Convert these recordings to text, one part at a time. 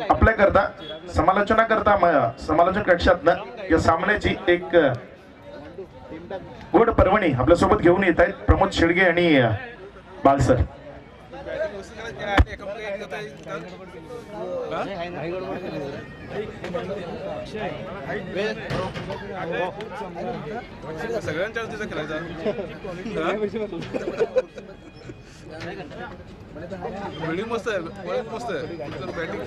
आपल्या करता समालोचना करता म- समालोचन कक्षात या सामन्याची एक गोड पर्वणी आपल्यासोबत घेऊन येत आहेत प्रमोद शेडगे आणि बालसर सगळ्यांच्या बिल्डिंग मस्त आहे मस्त आहे. तर बॅटिंग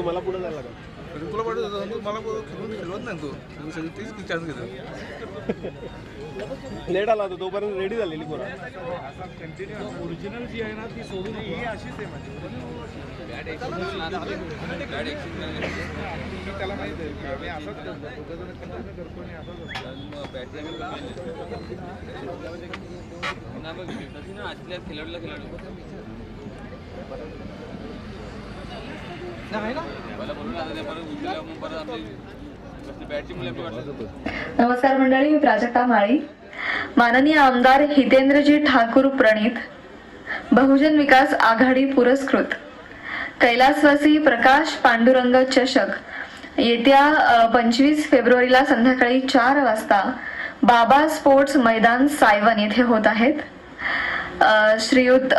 मला पुढे जायला लागेल. तुला वाटत होतं तू मला खेळून खेळवत नाही तू. तू सगळी तीच चान्स घेतो लेट आला होता तोपर्यंत रेडी झालेली पोरा. ओरिजिनल जी आहे ना ती सोडून ही अशीच आहे माझी. त्याला माहीत आहे की मी असंच करतो. दोघं जण continue करतो आणि असंच असतं. नमस्कार मंडळी मी प्राजक्ता माळी. माननीय आमदार हितेंद्रजी ठाकूर प्रणित बहुजन विकास आघाडी पुरस्कृत. कैलासवासी प्रकाश पांडुरंग चषक. येत्या पंचवीस फेब्रुवारीला संध्याकाळी चार वाजता बाबा स्पोर्ट्स मैदान सायवन येथे होत आहेत. श्रीयुत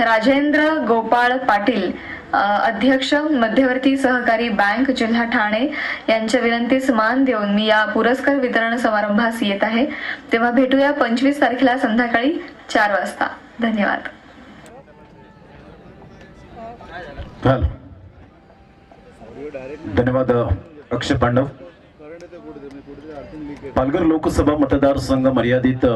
राजेंद्र गोपाळ पाटील अध्यक्ष मध्यवर्ती सहकारी बँक जिल्हा ठाणे यांच्या विनंतीस मान देऊन मी या पुरस्कार वितरण समारंभास येत आहे. तेव्हा भेटूया पंचवीस तारखेला संध्याकाळी चार वाजता. धन्यवाद. झालं धन्यवाद अक्षय पांडव. पालघर लोकसभा मतदारसंघ मर्यादित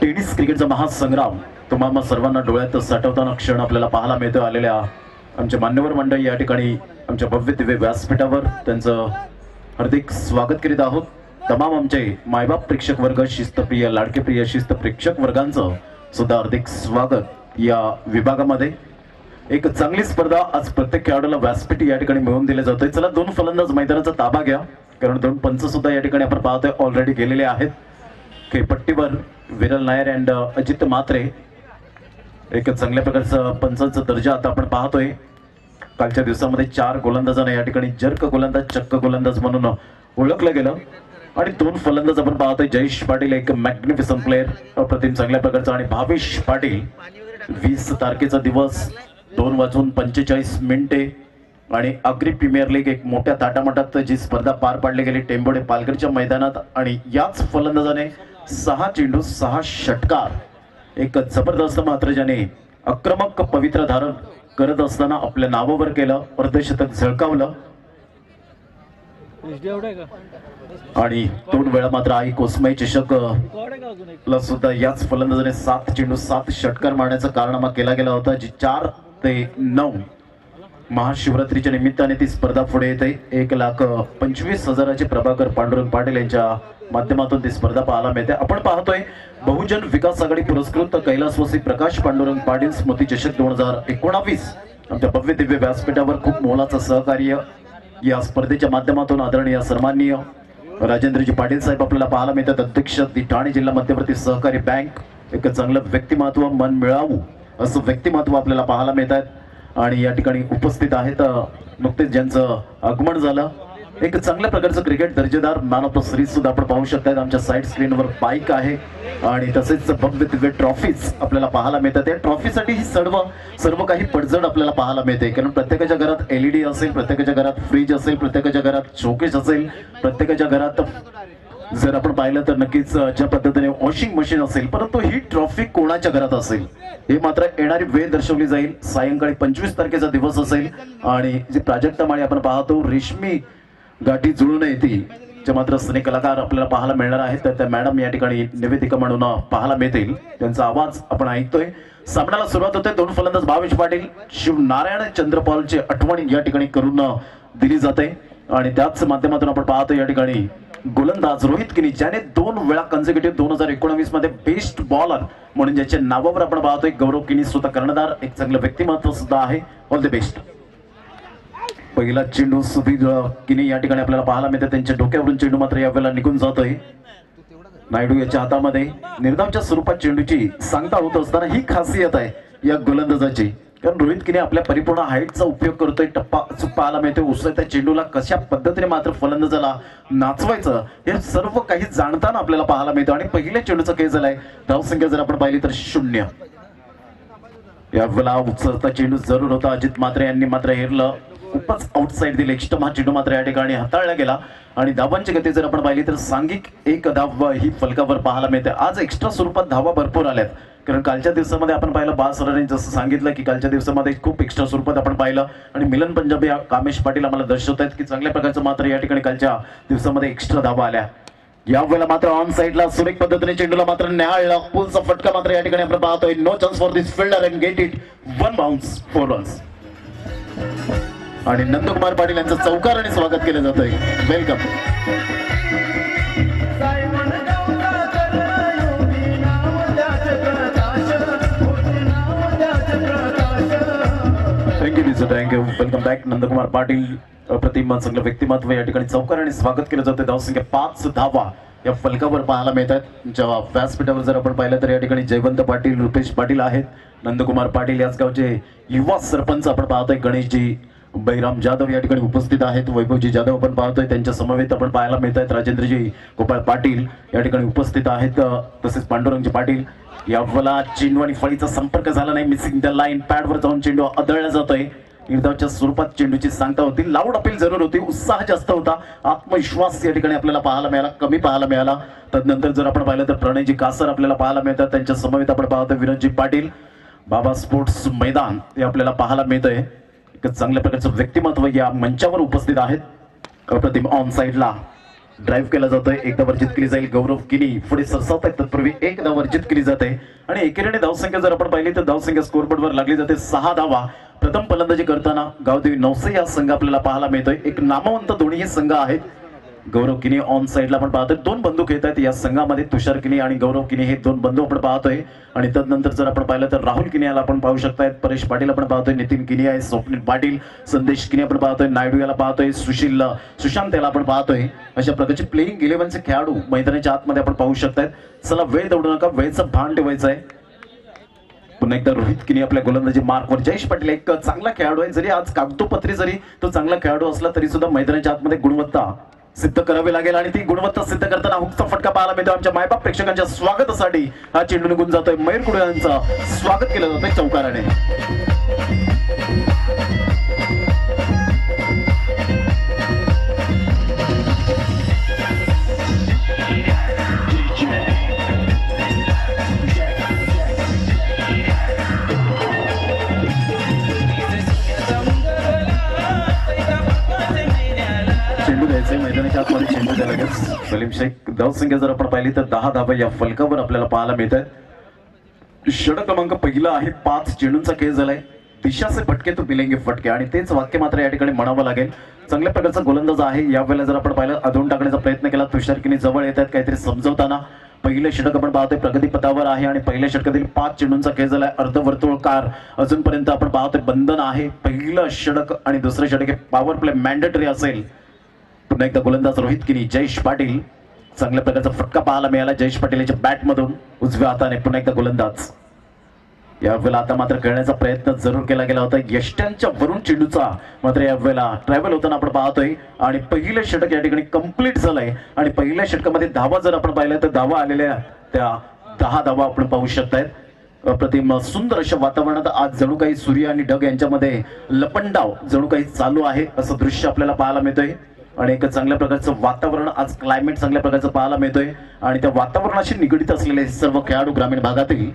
टेनिस क्रिकेटचा महासंग्राम तुम्हाला सर्वांना डोळ्यात साठवताना क्षण आपल्याला पाहायला मिळतो आलेल्या आमच्या मान्यवर मंडळी या ठिकाणी आमच्या भव्य दिव्य व्यासपीठावर त्यांचं हार्दिक स्वागत करीत आहोत. तमाम आमचे मायबाप प्रेक्षक वर्ग शिस्तप्रिय लाडकेप्रिय शिस्त प्रेक्षक वर्गांचं सुद्धा हार्दिक स्वागत या विभागामध्ये. एक चांगली स्पर्धा आज प्रत्येक खेळाडूला व्यासपीठ या ठिकाणी मिळवून दिले जातोय. चला दोन फलंदाज मैदानाचा ताबा घ्या. कारण दोन पंच सुद्धा या ठिकाणी आपण पाहतोय ऑलरेडी गेलेले आहेत. खेळपट्टीवर विरल नायर अँड uh, अजित मात्रे एक चांगल्या प्रकारचा पंचांचा दर्जा आता आपण पाहतोय. कालच्या दिवसामध्ये चार गोलंदाजांना या ठिकाणी जर्क गोलंदाज चक्क गोलंदाज म्हणून uh, ओळखलं गेलं. आणि दोन फलंदाज आपण पाहतोय जयेश पाटील एक मॅग्निफिसन प्लेअर अप्रतिम चांगल्या प्रकारचा. आणि भावेश पाटील वीस तारखेचा दिवस दोन वाजून पंचेचाळीस मिनिटे आणि अग्री प्रीमियर लीग एक मोठ्या ताटामाटात जी स्पर्धा पार पाडली गेली टेंबोडे पालघरच्या मैदानात. आणि याच फलंदाजाने सहा चेंडू सहा षटकार. एक जबरदस्त मात्र ज्याने आक्रमक पवित्र धारण करत असताना आपल्या नावावर केलं अर्धशतक झळकावलं. आणि दोन वेळा मात्र आई कोसमाई चषक ला सुद्धा याच फलंदाजाने सात चेंडू सात षटकार मारण्याचा कारनामा केला गेला होता जी चार ते नऊ. महाशिवरात्रीच्या निमित्ताने ती स्पर्धा पुढे येते. एक लाख पंचवीस हजाराचे प्रभाकर पांडुरंग पाटील यांच्या माध्यमातून ती स्पर्धा पाहायला मिळते. आपण पाहतोय बहुजन विकास आघाडी पुरस्कृत कैलासवासी प्रकाश पांडुरंग पाटील स्मृती चषक दोन हजार एकोणावीस. आमच्या भव्य दिव्य व्यासपीठावर खूप मोलाचं सहकार्य या स्पर्धेच्या माध्यमातून आदरणीय सन्माननीय राजेंद्रजी पाटील साहेब आपल्याला पाहायला मिळतात. अध्यक्ष ती ठाणे जिल्हा मध्यवर्ती सहकारी बँक. एक चांगलं व्यक्तिमत्व मन मिळावू. असं व्यक्तिमत्व आपल्याला पाहायला मिळत आहेत आणि या ठिकाणी उपस्थित आहेत नुकतेच ज्यांचं आगमन झालं. एक चांगल्या प्रकारचं क्रिकेट दर्जेदार मॅन ऑफ द सिरीज सुद्धा आपण पाहू शकतात आमच्या साईड स्क्रीनवर बाईक आहे. आणि तसेच भव्य दिव्य ट्रॉफीज आपल्याला पाहायला मिळतात. या ट्रॉफीसाठी ही सर्व सर्व काही पडझड आपल्याला पाहायला मिळते. कारण प्रत्येकाच्या घरात एलईडी असेल प्रत्येकाच्या घरात फ्रीज असेल प्रत्येकाच्या घरात शोकेस असेल प्रत्येकाच्या घरात जर आपण पाहिलं तर नक्कीच ज्या पद्धतीने वॉशिंग मशीन असेल परंतु ही ट्रॉफी कोणाच्या घरात असेल? हे मात्र येणारी वेळ दर्शवली जाईल. सायंकाळी पंचवीस तारखेचा दिवस असेल. आणि जी प्राजक्ता माळी आपण पाहतो रेशमी गाठी जुळून येतील जे मात्र सिने कलाकार आपल्याला पाहायला मिळणार आहेत तर त्या मॅडम या ठिकाणी निवेदिका म्हणून पाहायला मिळतील. त्यांचा आवाज आपण ऐकतोय. सामन्याला सुरुवात होते दोन फलंदाज भावेश पाटील शिवनारायण चंद्रपालची आठवण या ठिकाणी करून दिली जाते. आणि त्याच माध्यमातून आपण पाहतो या ठिकाणी गोलंदाज रोहित किनी ज्याने दोन वेळा कन्झिक्युटिव्ह दोन हजार एकोणवीसमध्ये बेस्ट बॉलर म्हणून ज्याच्या नावावर आपण पाहतोय गौरव किनी स्वतः कर्णधार एक चांगलं व्यक्तिमत्व सुद्धा आहे. ऑल द बेस्ट पहिला चेंडू सुधीर किनी या ठिकाणी आपल्याला पाहायला मिळतं. त्यांच्या डोक्यावरून चेंडू मात्र यावेळेला निघून जातोय. नायडू याच्या हातामध्ये निर्धावच्या स्वरूपात चेंडूची सांगता होत असताना ही खासियत आहे या गोलंदाजाची. कारण रोहित किने आपल्या परिपूर्ण हाईटचा उपयोग करतोय. टप्पा अचूक पाहायला मिळतोय. उसळत्या. चेंडूला कशा पद्धतीने मात्र फलंदाजाला नाचवायचं हे सर्व काही जाणताना आपल्याला पाहायला मिळतं. आणि पहिल्या चेंडूचा काय झालाय. धावसंख्या जर आपण पाहिली तर शून्य. या वेळेला उचलता चेंडू जरूर होता. अजित मात्रे यांनी मात्र हेरलं. खूपच आउटसाईड दिले एक्स्ट्रा चेंडू मात्र या ठिकाणी हाताळला गेला. आणि धावांची गती जर आपण पाहिली तर सांघिक एक धाव ही फलकावर पाहायला मिळते. आज एक्स्ट्रा स्वरूपात धावा भरपूर आल्यात. कारण कालच्या दिवसामध्ये आपण पाहिलं बा सरांनी जसं सांगितलं की कालच्या दिवसामध्ये खूप एक्स्ट्रा स्वरूपात आपण पाहिलं. आणि मिलन पंजाबी या कामेश पाटील आम्हाला दर्शवत आहेत की चांगल्या प्रकारचं मात्र या ठिकाणी कालच्या दिवसामध्ये एक्स्ट्रा धावा आल्या. या वेळेला मात्र ऑन साईडला सुरेख पद्धतीने चेंडूला मात्र न्याहाळला पुलचा फटका मात्र या ठिकाणी आपण पाहतोय. No chance for this fielder and get it one bounce four runs आणि नंदकुमार पाटील यांचं चौकाराने स्वागत केलं जातंय. Welcome thank you welcome back Nandkumar Patil. अप्रतिम चांगलं व्यक्तिमत्व या ठिकाणी चौकाराने स्वागत केलं जातं धावसंख्या पाच धावा या फलकावर पाहायला मिळतात. जेव्हा व्यासपीठावर जर आपण पाहिलं तर या ठिकाणी जयवंत पाटील रुपेश पाटील आहेत. नंदकुमार पाटील याच गावचे युवा सरपंच आपण पाहतोय. गणेशजी बैराम जाधव या ठिकाणी उपस्थित आहेत. वैभवजी जाधव आपण पाहतोय. त्यांच्या समवेत आपण पाहायला मिळत आहेत. राजेंद्रजी गोपाळ पाटील या ठिकाणी उपस्थित आहेत. तसेच पांडुरंगजी पाटील. यावला चेंडू आणि फळीचा संपर्क झाला नाही. मिसिंग द लाईन पॅडवर जाऊन चेंडू आदळला जातोय. निर्धावच्या स्वरूपात चेंडूची सांगता होती. लाऊड अपील जरूर होती. उत्साह जास्त होता. आत्मविश्वास या ठिकाणी आपल्याला पाहायला मिळाला. कमी पाहायला मिळाला. तदनंतर जर आपण पाहिलं तर प्रणयजी कासर आपल्याला पाहायला मिळतात. त्यांच्या समवेत आपण पाहतो विनोदजी पाटील. बाबा स्पोर्ट्स मैदान हे आपल्याला पाहायला मिळतंय. एक चांगल्या प्रकारचं व्यक्तिमत्व या मंचावर उपस्थित आहेत. अप्रतिम ऑन साईडला ड्राईव्ह केला जातोय. एकदा वर्जित केली जाईल गौरव किनी पुढे सरसावत आहेत तत्पूर्वी एकदा वर्जित केली जाते. आणि एकेरीने धावसंख्या जर आपण पाहिली तर धावसंख्या स्कोरबोर्डवर लागली जाते. सहा धावा. प्रथम फलंदाजी करताना गावदेवी नवसे हा संघ आपल्याला पाहायला मिळतोय. एक नामवंत दोन्ही संघ आहेत. गौरव किनी ऑन साईडला आपण पाहतोय. दोन बंदूक येत आहेत या संघामध्ये. तुषार किनी आणि गौरव किने हे दोन बंधू आपण पाहतोय. आणि तदनंतर जर आपण पाहिलं तर राहुल किने याला आपण पाहू शकताय परेश पाटील आपण पाहतोय. नितीन किनी आहे. स्वप्नील पाटील संदेश किनी आपण पाहतोय. नायडू याला पाहतोय. सुशील सुशांत याला आपण पाहतोय. अशा प्रकारचे प्लेइंग इलेव्हनचे खेळाडू मैदानाच्या आतमध्ये आपण पाहू शकतायत. चला वेळ दौडू नका. वेळचं भान ठेवायचं आहे. पुन्हा एकदा रोहित किनी आपल्या गोलंदाजी मार्कवर. जयेश पाटील एक चांगला खेळाडू आहे. जरी आज कागदोपत्री जरी तो चांगला खेळाडू असला तरी सुद्धा मैदानाच्या आतमध्ये गुणवत्ता सिद्ध करावी लागेल आणि ती गुणवत्ता सिद्ध करताना हुकचा फटका पाहायला मिळतो. आमच्या मायबाप प्रेक्षकांच्या स्वागतासाठी हा चेंडू निघून जातोय मयूर कुडे यांचं स्वागत केलं जातंय चौकाराने. चेंडू मैदानाच्या आतमध्ये चेंडू द्या लगेच. सलीम शेख धावसंख्या जर आपण पाहिली तर दहा धाबा या फलकावर आपल्याला पाहायला मिळत आहेत षड क्रमांक पहिला आहे पाच चेंडूंचा केस झालाय. दिशाचे फटके तो मिलेंगे फटके. आणि तेच वाक्य मात्र या ठिकाणी म्हणावं लागेल. चांगल्या प्रकारचा गोलंदाज आहे. यावेळेला जर आपण पाहिलं अधून टाकण्याचा प्रयत्न केला तुषार किनी जवळ येत आहेत काहीतरी समजवताना. पहिले षटक आपण पाहतोय प्रगतीपथावर आहे. आणि पहिल्या षटकातील पाच चेंडूंचा खेळ झालाय अर्धवर्तुळकार. अजूनपर्यंत आपण पाहतोय बंधन आहे. पहिलं षटक आणि दुसरं षटक हे पॉवर प्ले मॅन्डेटरी असेल. पुन्हा एकदा गोलंदाज रोहित किनी जयेश पाटील. चांगल्या प्रकारचा फटका पाहायला मिळाला. जयेश पाटील याच्या बॅटमधून उजव्या हाताने पुन्हा एकदा गोलंदाज. यावेळेला आता मात्र खेळण्याचा प्रयत्न जरूर केला गेला होता. यष्ट्यांच्या वरून चेंडूचा मात्र यावेळेला ट्रॅव्हल होताना आपण पाहतोय. आणि पहिलं षटक या ठिकाणी कंप्लीट झालंय. आणि पहिल्या षटकामध्ये धावा जर आपण पाहिलं तर धावा आलेल्या त्या दहा धावा आपण पाहू शकतायत. अप्रतिम सुंदर अशा वातावरणात आज जणू काही सूर्य आणि ढग यांच्यामध्ये लपंडाव जणू काही चालू आहे असं दृश्य आपल्याला पाहायला मिळतंय. आणि एक चांगल्या प्रकारचं वातावरण आज क्लायमेट चांगल्या प्रकारचं पाहायला मिळतोय. आणि त्या वातावरणाशी निगडीत असलेले सर्व खेळाडू ग्रामीण भागातही.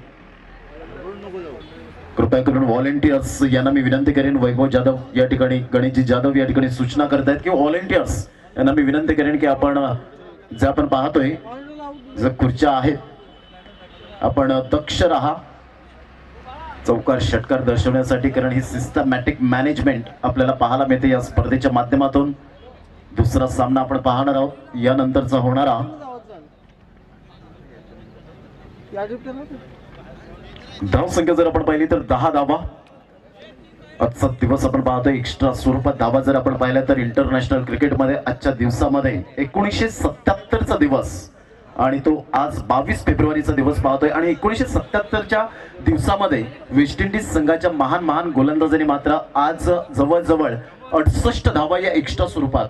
कृपया करून व्हॉलेंटियर्स यांना मी विनंती करेन वैभव जाधव या ठिकाणी गणेशजी जाधव या ठिकाणी सूचना करत आहेत की व्हॉलेंटियर्स यांना मी विनंती करेन की आपण जे आपण पाहतोय जर खुर्च्या आहेत आपण दक्ष राहा. चौकार षटकार दर्शवण्यासाठी कारण ही सिस्टमॅटिक मॅनेजमेंट आपल्याला पाहायला मिळते या स्पर्धेच्या माध्यमातून. दुसरा सामना आपण पाहणार आहोत. यानंतरचा होणारा धाव संख्या जर आपण पाहिली तर दहा धावा. आजचा दिवस आपण पाहतोय एक्स्ट्रा स्वरूपात धावा जर आपण पाहिल्या तर इंटरनॅशनल क्रिकेटमध्ये आजच्या दिवसामध्ये एकोणीसशे सत्याहत्तरचा दिवस. आणि तो आज बावीस फेब्रुवारीचा दिवस पाहतोय. आणि एकोणीसशे सत्याहत्तरच्या दिवसामध्ये वेस्ट इंडिज संघाच्या महान महान गोलंदाजांनी मात्र आज जवळजवळ अडसष्ट धावा या एक्स्ट्रा स्वरूपात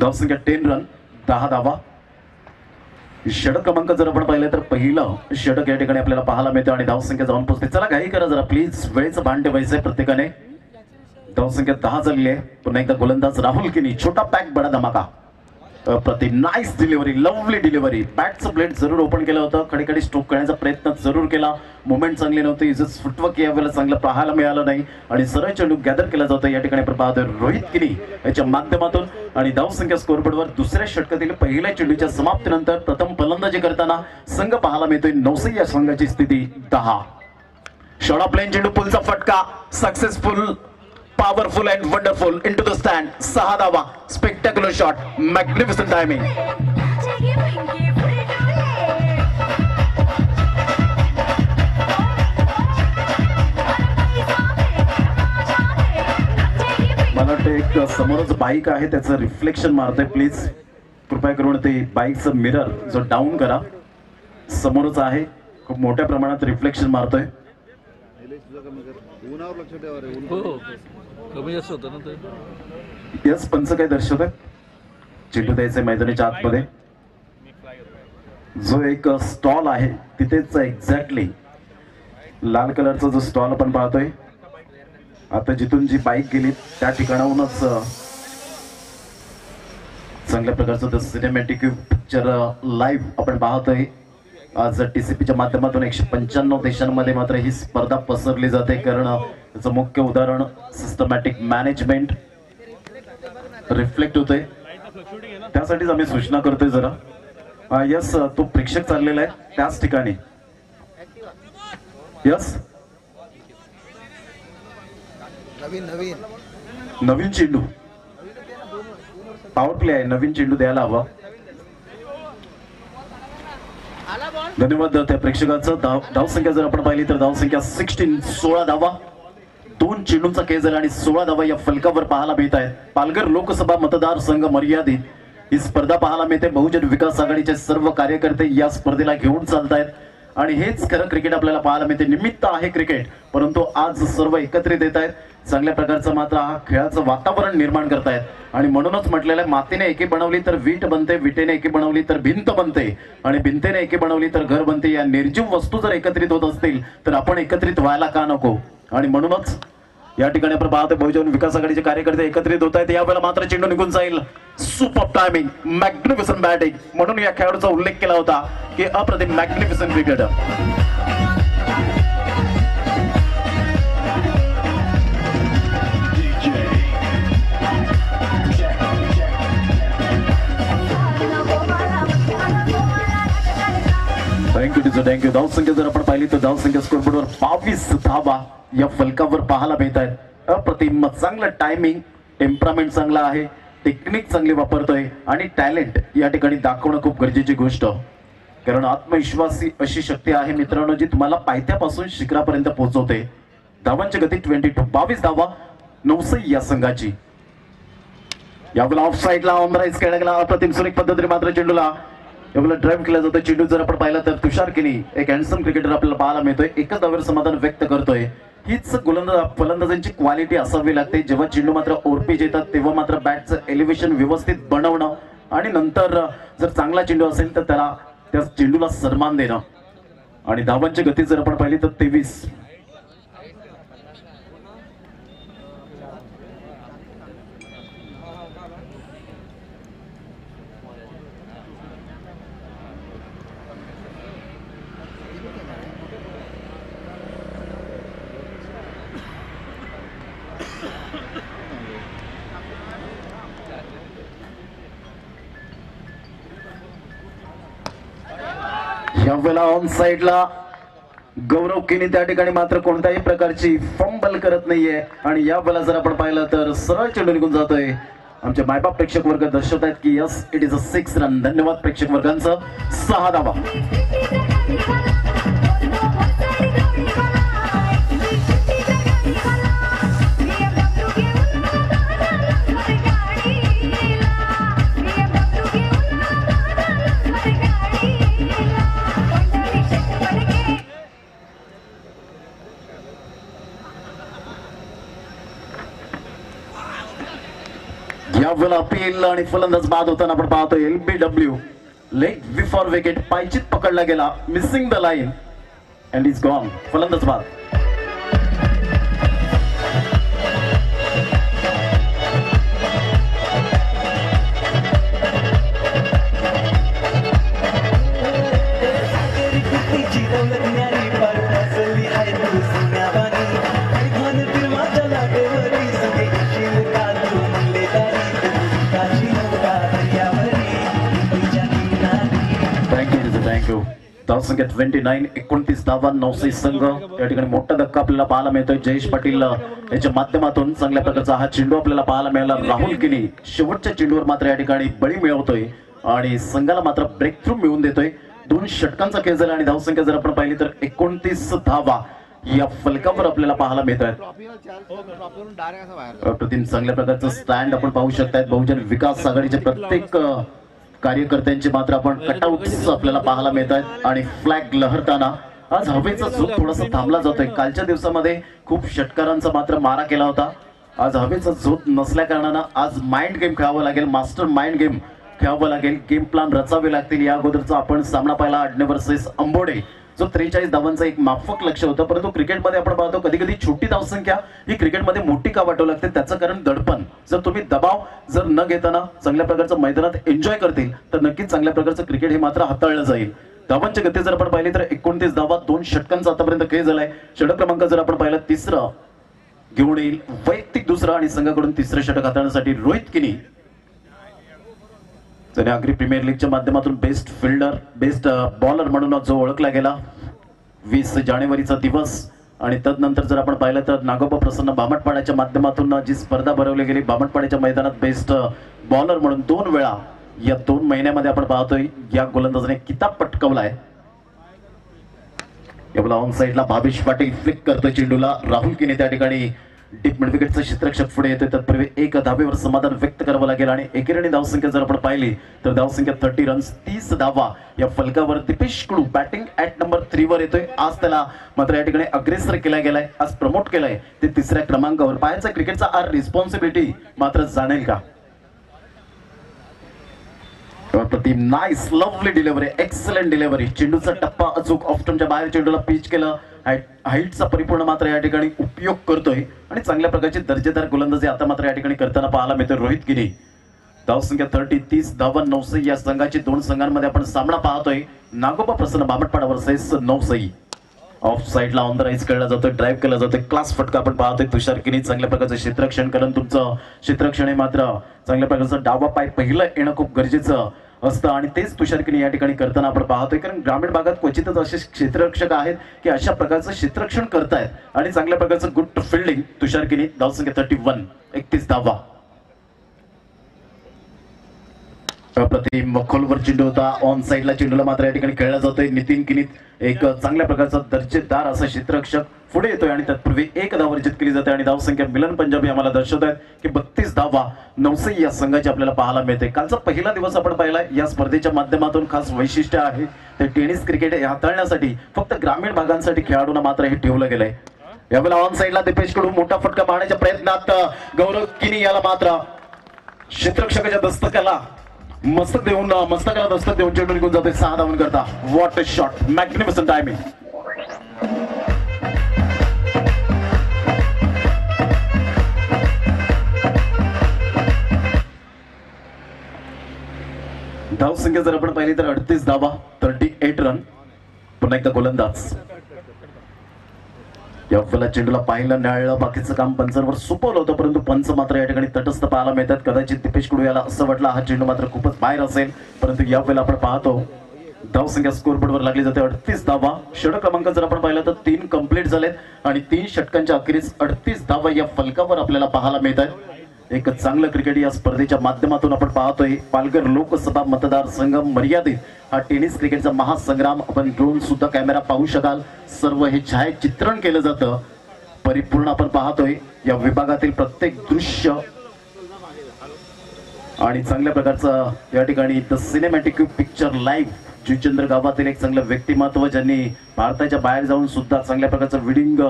धावसंख्या टेन रन दहा धावा. षटक क्रमांक जर आपण पाहिलं तर पहिलं षटक या ठिकाणी आपल्याला पाहायला मिळतं आणि धावसंख्या जाऊन पोहोचते चला काही करा जरा प्लीज वेळेचं भान ठेवायचं आहे प्रत्येकाने. धावसंख्या दहा झालेली आहे. पुन्हा एकदा गोलंदाज राहुल किनी छोटा पॅक बडा धमाका. प्रति नाईस डिलिव्हरी लवली डिलिव्हरी बॅटचं प्लेट जरूर ओपन केलं होतं. खडीकडे स्ट्रोक करण्याचा प्रयत्न जरूर केला. मुवमेंट चांगली नव्हती. इजच फुटवर्क यावेळेला चांगलं पाहायला मिळालं नाही. आणि सरळ चेंडू गॅदर केला जातो या ठिकाणी आपण रोहित किनी याच्या माध्यमातून. आणि धावसंख्या स्कोरबोर्डवर दुसऱ्या षटकातील पहिल्या चेंडूच्या समाप्तीनंतर प्रथम फलंदाजी करताना संघ पाहायला मिळतोय. नौसई या संघाची स्थिती दहा. शॉर्ट ऑफ प्लेन चेंडू पुलचा फटका. Successful powerful and wonderful into the stand सहा धावा स्पेक्टॅक्युलर शॉट मॅग्निफिसंट टायमिंग मला वाटतं एक समोरच बाईक आहे त्याचं रिफ्लेक्शन मारतंय. प्लीज कृपया करून ते बाईकचं मिरर जो डाऊन करा. समोरच आहे. खूप मोठ्या प्रमाणात रिफ्लेक्शन मारतोय. कमी जास्त होतं ना ते. यस पंच काय दर्शवत आहे? चेंडू द्यायचंय मैदानाच्या आतमध्ये. जो एक स्टॉल आहे तिथेच एक्झॅक्टली लाल कलरचा जो स्टॉल आपण पाहतोय आता जिथून जी बाईक गेली त्या ठिकाणाहूनच चांगल्या प्रकारचं सिनेमॅटिक पिक्चर लाईव्ह आपण पाहतोय. आज टीसीपीच्या माध्यमातून एकशे पंच्याण्णव देशांमध्ये मात्र ही स्पर्धा पसरली जाते. कारण याचं मुख्य उदाहरण सिस्टमॅटिक मॅनेजमेंट रिफ्लेक्ट होतोय. त्यासाठीच आम्ही सूचना करतोय जरा. यस तो प्रेक्षक चाललेला आहे. त्याच ठिकाणी. यस? नवीन नवीन. नवीन चेंडू. पॉवर प्ले आहे. नवीन चेंडू द्यायला हवा. धन्यवाद त्या प्रेक्षकांचं. धाव धावसंख्या जर आपण पाहिली तर धावसंख्या सिक्स्टीन सोळा धावा. दोन चेंडूंचा खेळ झाला आणि सोळा धावा या फलकावर पाहायला मिळत आहेत. पालघर लोकसभा मतदारसंघ मर्यादित. ही स्पर्धा पाहायला मिळते. बहुजन विकास आघाडीचे सर्व कार्यकर्ते या स्पर्धेला घेऊन चालत आहेत आणि हेच खरं क्रिकेट आपल्याला पाहायला मिळते. निमित्त आहे क्रिकेट परंतु आज सर्व एकत्रित येत आहेत. चांगल्या प्रकारचं मात्र हा खेळाचं वातावरण निर्माण करतायत. आणि म्हणूनच म्हटलेलं आहे मातीने एकी बनवली तर वीट बनते विटेने एकी बनवली तर भिंत बनते. आणि भिंतेने एकी बनवली तर घर बनते. या निर्जीव वस्तू जर एकत्रित होत असतील तर आपण एकत्रित व्हायला का नको? आणि म्हणूनच या ठिकाणी आपण पाहतो बहुजन विकास आघाडीचे कार्यकर्ते एकत्रित होत आहेत. यावेळेला मात्र चेंडू निघून जाईल. सुपर टायमिंग मॅग्निफिसन बॅटिंग म्हणून या खेळाडूचा उल्लेख केला होता की अप्रतिम मॅग्निफिसन क्रिकेटर थँक्यू टीचर धावसंख्या जर आपण पाहिली तर धावसंख्या स्कोरबोर्डवर बावीस धावा या फलकावर पाहायला मिळत आहेत अप्रतिम चांगलं टायमिंग टेम्परामेंट चांगला आहे टेक्निक चांगले वापरतोय आणि टॅलेंट या ठिकाणी दाखवणं खूप गरजेची गोष्ट. कारण आत्मविश्वास ही अशी शक्ती आहे मित्रांनो जी तुम्हाला पायथ्यापासून शिखरापर्यंत पोहोचवते. धावांची गती ट्वेंटी टू बावीस धावा नवसई या संघाची. यावेळेला ऑफ साईडला ऑन राईज खेळला गेला अप्रतिम सुरेख पद्धतीने मात्र चेंडूला यावेळेला ड्राईव्ह केला जातो. चेंडू जर आपण पाहिला तर तुषार केली. एक हँडसम क्रिकेटर आपल्याला पाहायला मिळतोय. एकच धावेवर समाधान व्यक्त करतोय. हीच गोलंदाज फलंदाजांची क्वालिटी असावी लागते. जेव्हा चेंडू मात्र ओरपीज येतात तेव्हा मात्र बॅटचं एलिव्हेशन व्यवस्थित बनवणं आणि नंतर जर चांगला चेंडू असेल तर त्याला त्या चेंडूला सन्मान देणं. आणि धावांची गती जर आपण पाहिली तर तेवीस. यावेळेला ऑन साईडला गौरव केनी त्या ठिकाणी मात्र कोणत्याही प्रकारची फंबल करत नाहीये. आणि या बला जर आपण पाहिलं तर सरळ चेंडू निघून जातोय. आमचे मायबाप प्रेक्षक वर्ग दर्शवत आहेत की yes it is a six run धन्यवाद प्रेक्षक वर्गांचं. सहा धावा. यावेळेला अपील आणि फलंदाज बाद होताना आपण पाहतो L B W leg before wicket पायचीत पकडला गेला. Missing the line and is gone फलंदाज बाद. धावसंख्या ट्वेंटी नाईन एकोणतीस धावा नऊशे संघ. या ठिकाणी मोठा धक्का आपल्याला पाहायला मिळतोय. जयेश पाटील याच्या माध्यमातून चांगल्या प्रकारचा हा चेंडू आपल्याला पाहायला मिळाला. राहुल किनी शेवटच्या चेंडूवर मात्र या ठिकाणी बळी मिळवतोय आणि संघाला मात्र ब्रेक थ्रू मिळवून देतोय. दोन षटकांचा खेळ झाला आणि धावसंख्या जर आपण पाहिली तर एकोणतीस धावा या फलकावर आपल्याला पाहायला मिळत आहेत. बाहेर प्रतिम चांगल्या प्रकारचं स्टँड आपण पाहू शकतायत. बहुजन विकास आघाडीचे प्रत्येक कार्यकर्त्यांचे मात्र आपण कटआउट आपल्याला पाहायला मिळत आहेत आणि फ्लॅग लहरताना आज हवेचा झोप थोडासा थांबला जातोय. कालच्या दिवसामध्ये खूप षटकारांचा मात्र मारा केला होता. आज हवेचा झोप नसल्या कारणानं आज माइंड गेम खेळावं लागेल मास्टर माइंड गेम खेळावं लागेल. गेम प्लॅन रचावे लागतील. या अगोदरचा आपण सामना पाहिला. आडणे वर्सेस अंबोडे. जो त्रेचाळीस धावांचा एक माफक लक्ष होतं. परंतु क्रिकेटमध्ये आपण पाहतो कधी कधी छोटी धावसंख्या ही क्रिकेटमध्ये मोठी का वाटवू लागते? त्याचं कारण दडपण. जर तुम्ही दबाव जर न घेताना चांगल्या प्रकारचं मैदानात एन्जॉय करतील तर नक्कीच चांगल्या प्रकारचं क्रिकेट हे मात्र हाताळलं जाईल. धावांची गती जर आपण पाहिली तर एकोणतीस धावा दोन षटकांचा आतापर्यंत खेळ झालाय. षटक क्रमांक जर आपण पाहिला तिसरं घेऊन येईल वैयक्तिक दुसरा आणि संघाकडून तिसरं षटक हाताळण्यासाठी रोहित किनी. त्याने अग्री प्रीमियर लीगच्या माध्यमातून बेस्ट फिल्डर बेस्ट बॉलर म्हणून जो ओळखला गेला. वीस जानेवारीचा दिवस आणि तदनंतर जर आपण पाहिलं तर नागोबा प्रसन्न बामटपाड्याच्या माध्यमातून जी स्पर्धा भरवली गेली बामटपाड्याच्या मैदानात बेस्ट बॉलर म्हणून दोन वेळा या दोन महिन्यामध्ये आपण पाहतोय या गोलंदाजाने किताब पटकवलाय. याला ऑन साईडला भावेश पाटील फ्लिक करतोय चेंडूला. राहुल किने त्या ठिकाणी डीप मिड विकेटचं क्षेत्ररक्षक पुढे येते तत्पूर्वी एक धावेवर समाधान व्यक्त करावं लागेल आणि एकेरणी धावसंख्या जर आपण पाहिली तर धावसंख्या थर्टी रन्स तीस धावा. या फलकावर Dipesh Kadu batting at number थ्रीवर येतोय. आज त्याला मात्र या ठिकाणी अग्रेसर केला गेलाय आज प्रमोट केलाय. ते तिसऱ्या क्रमांकावर. पायाचा क्रिकेटचा आर रिस्पॉन्सिबिलिटी मात्र जाणेल का? प्रतिम nice lovely delivery excellent delivery चेंडूचा टप्पा अचूक ऑफ्टनच्या बाहेर चेंडूला पिच केलं. हाईटचा परिपूर्ण मात्र या ठिकाणी उपयोग करतोय. आणि चांगल्या प्रकारची दर्जेदार गोलंदाजी आता मात्र या ठिकाणी करताना पाहायला मिळतोय रोहित गिरी. धावसंख्या थर्टी तीस धावन नऊसई. या संघाची दोन संघांमध्ये आपण सामना पाहतोय. नागोबा प्रसन्न बामटपाडावर सैस नऊसई. ऑफ साईडला ऑन द राईज खेळला जातोय ड्राईव्ह केला जातोय. क्लास फटका आपण पाहतोय तुषार किनी चांगल्या प्रकारचं क्षेत्रक्षण कारण तुमचं क्षेत्रक्षण हे मात्र चांगल्या प्रकारचं डावा पाय पहिलं येणं खूप गरजेचं असतं. आणि तेच तुषार किनी या ठिकाणी करताना आपण पाहतोय. कारण ग्रामीण भागात क्वचितच असे क्षेत्ररक्षक आहेत की अशा प्रकारचं क्षेत्रक्षण करतायत. आणि चांगल्या प्रकारचं गुड फिल्डिंग तुषार किनी धावसंख्या थर्टी वन एकतीस धावा. प्रतिम खोलवर चेंडू होता. ऑन साईडला चेंडूला मात्र या ठिकाणी खेळला जातोय. नितीन किनीत एक चांगल्या प्रकारचा दर्जेदार असा क्षेत्ररक्षक पुढे येतोय आणि तत्पूर्वी एक धाव केली जाते आणि धावसंख्या मिलन पंजाबी आम्हाला दर्शवत आहेत की बत्तीस धावा नवसई या संघाची आपल्याला पाहायला मिळते. कालचा पहिला दिवस आपण पाहिला या स्पर्धेच्या माध्यमातून खास वैशिष्ट्य आहे ते टेनिस क्रिकेट हे हाताळण्यासाठी फक्त ग्रामीण भागांसाठी खेळाडूंना मात्र हे ठेवलं गेलंय. यावेळेला ऑन साईडला दिपेशकडून मोठा फटका पाहण्याच्या प्रयत्नात गौरव किनी याला मात्र क्षेत्ररक्षकाच्या दस्तकाला मस्तक देऊन मस्त मस्तकाला दस्तक देऊन चेंडू निघून जाते सहा धावून करता. What a shot magnificent timing धाव संख्या जर आपण पाहिली तर अडतीस धावा थर्टी एट रन पुन्हा एकदा गोलंदाज. या चेंडूला पाहिलं न्याळलं बाकीचं काम पंचरवर सोपवलं होतं परंतु पंच मात्र या ठिकाणी तटस्थ पाहायला मिळतात. कदाचित दिपेश कुडू याला असं वाटलं हा चेंडू मात्र खूपच बाहेर असेल. परंतु यावेळेला आपण पाहतो धावसंख्या स्कोरबोर्डवर लागली जाते अडतीस धावा षटक क्रमांक जर आपण पाहिला तर तीन कंप्लीट झालेत आणि तीन षटकांच्या अखेरीस अडतीस धावा या फलकावर आपल्याला पाहायला मिळत आहेत. एक चांगलं क्रिकेट या स्पर्धेच्या माध्यमातून आपण पाहतोय. पालघर लोकसभा मतदारसंघ मर्यादित हा टेनिस क्रिकेटचा महासंग्राम. आपण ड्रोन सुद्धा कॅमेरा पाहू शकाल. सर्व हे छायाचित्रण केलं जातं. परिपूर्ण आपण पाहतोय. या विभागातील प्रत्येक दृश्य आणि चांगल्या प्रकारचं या ठिकाणी the cinematic picture live Juchandra गावातील एक चांगलं व्यक्तिमत्व ज्यांनी भारताच्या बाहेर जाऊन सुद्धा चांगल्या प्रकारचं विडिंग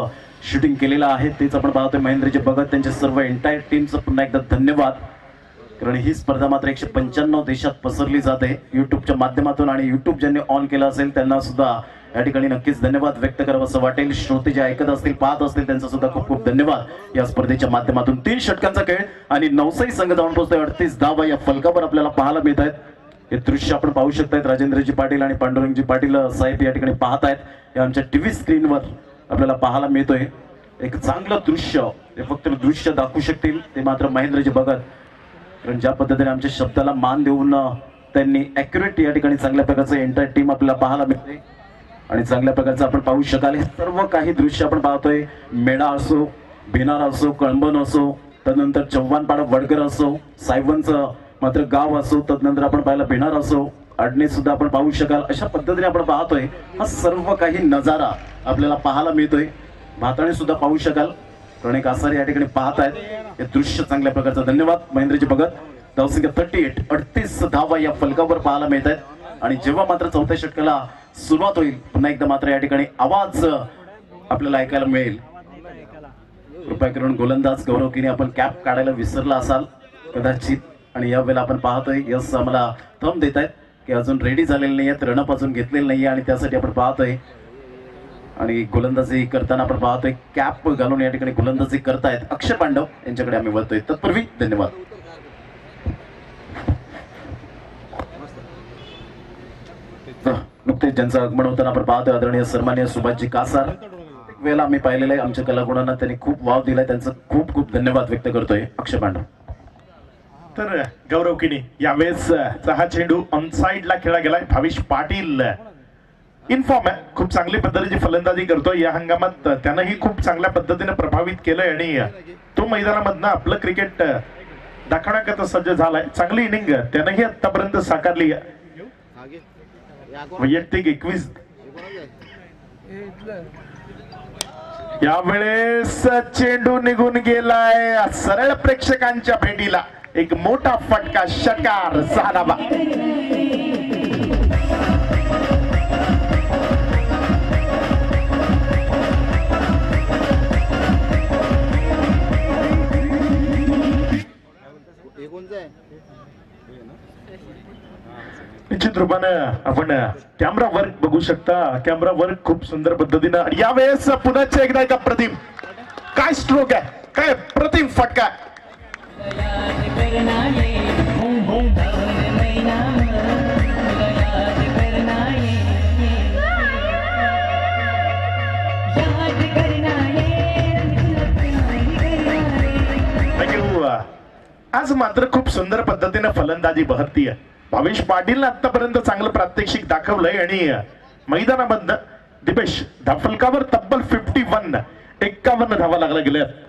शूटिंग केलेलं आहे. तेच आपण पाहतोय. महेंद्रजी भगत त्यांचे सर्व एंटायर टीमचं पुन्हा एकदा धन्यवाद. कारण ही स्पर्धा मात्र एकशे पंच्याण्णव देशात पसरली जाते. युट्यूबच्या माध्यमातून आणि युट्यूब ज्यांनी ऑन केलं असेल त्यांना सुद्धा या ठिकाणी नक्कीच धन्यवाद व्यक्त करावं असं वाटेल. श्रोते जे ऐकत असतील पाहत असतील त्यांचा सुद्धा खूप खूप धन्यवाद. या स्पर्धेच्या माध्यमातून तीन षटकांचा खेळ आणि नवसाई संघ जाऊन पोहोचतोय. अडतीस धावा या फलकावर आपल्याला पाहायला मिळत आहेत. हे दृश्य आपण पाहू शकतायत. राजेंद्रजी पाटील आणि पांडुरंगजी पाटील साहेब या ठिकाणी पाहत आहेत हे आमच्या टीव्ही स्क्रीनवर आपल्याला पाहायला मिळतोय. एक चांगलं दृश्य ते फक्त दृश्य दाखवू शकतील ते मात्र महेंद्रजी बघत. कारण ज्या पद्धतीने आमच्या शब्दाला मान देऊन त्यांनी अॅक्युरेट या ठिकाणी चांगल्या प्रकारचं एंटर टीम आपल्याला पाहायला मिळते आणि चांगल्या प्रकारचं आपण पाहू शकाल. हे सर्व काही दृश्य आपण पाहतोय. मेळा असो भिनार असो कळंबन असो तदनंतर चव्हाणपाडा वडकर असो साहेबांचं मात्र गाव असो तदनंतर आपण पाहिलं भिनार असो. अडणे सुद्धा आपण पाहू शकाल. अशा पद्धतीने आपण पाहतोय हा सर्व काही नजारा आपल्याला पाहायला मिळतोय. भाताणे सुद्धा पाहू शकाल. प्रणय कासार या ठिकाणी पाहत आहेत. हे दृश्य चांगल्या प्रकारचं. धन्यवाद महेंद्रजी भगत. धावसंख्या थर्टी एट अडतीस धावा या फलकावर पाहायला मिळत आहेत. आणि जेव्हा मात्र चौथ्या षटकाला सुरुवात होईल पुन्हा एकदा मात्र या ठिकाणी आवाज आपल्याला ऐकायला मिळेल. कृपया करून गोलंदाज गौरव किने आपण कॅप काढायला विसरला असाल. कदाचित आणि यावेळेला आपण पाहतोय यस आम्हाला थम देत आहेत. की अजून रेडी झालेले नाही आहेत रणप अजून घेतलेलं नाहीये आणि त्यासाठी आपण पाहतोय. आणि गोलंदाजी करताना आपण पाहतोय कॅप घालून या ठिकाणी गोलंदाजी करतायत अक्षय पांडव. यांच्याकडे आम्ही वळतोय. तत्पूर्वी धन्यवाद. नुकतेच ज्यांचं आगमन होताना आपण पाहतोय आदरणीय सन्मान्य सुभाषजी कासार. वेळेला आम्ही पाहिलेलं आहे आमच्या कलागुणांना त्यांनी खूप वाव दिलाय. त्यांचं खूप खूप धन्यवाद व्यक्त करतोय. अक्षय पांडव. तर गौरव किणी यावेळेस हा चेंडू ऑन ला खेळला गेलाय भावेश पाटील. इन्फॉर्म आहे खूप चांगली पद्धतीची फलंदाजी करतोय. या हंगामात त्यानंही खूप चांगल्या पद्धतीने प्रभावित केलंय आणि तो मैदानामधनं आपलं क्रिकेट दाखवण्याकरता सज्ज झालाय. चांगली इनिंग त्यानंही आतापर्यंत साकारली. वैयक्तिक एकवीस. यावेळेस चेंडू निघून गेलाय सरळ प्रेक्षकांच्या भेटीला. एक मोठा फटका शकार झाला. बा निश्चित रूपानं आपण कॅमेरा वर्क बघू शकता. कॅमेरा वर्क खूप सुंदर पद्धतीनं. यावेळेस पुन्हा एकदा एका प्रतिम काय स्ट्रोक आहे? काय? प्रतिम फटका आज मात्र खूप सुंदर पद्धतीने फलंदाजी बहरतीये. भावेश पाटील आतापर्यंत चांगलं प्रात्यक्षिक दाखवलंय आणि मैदानामधन दिपेश धाफलकावर तब्बल फिफ्टी वन एक्कावन्न धावा लागला गेल्या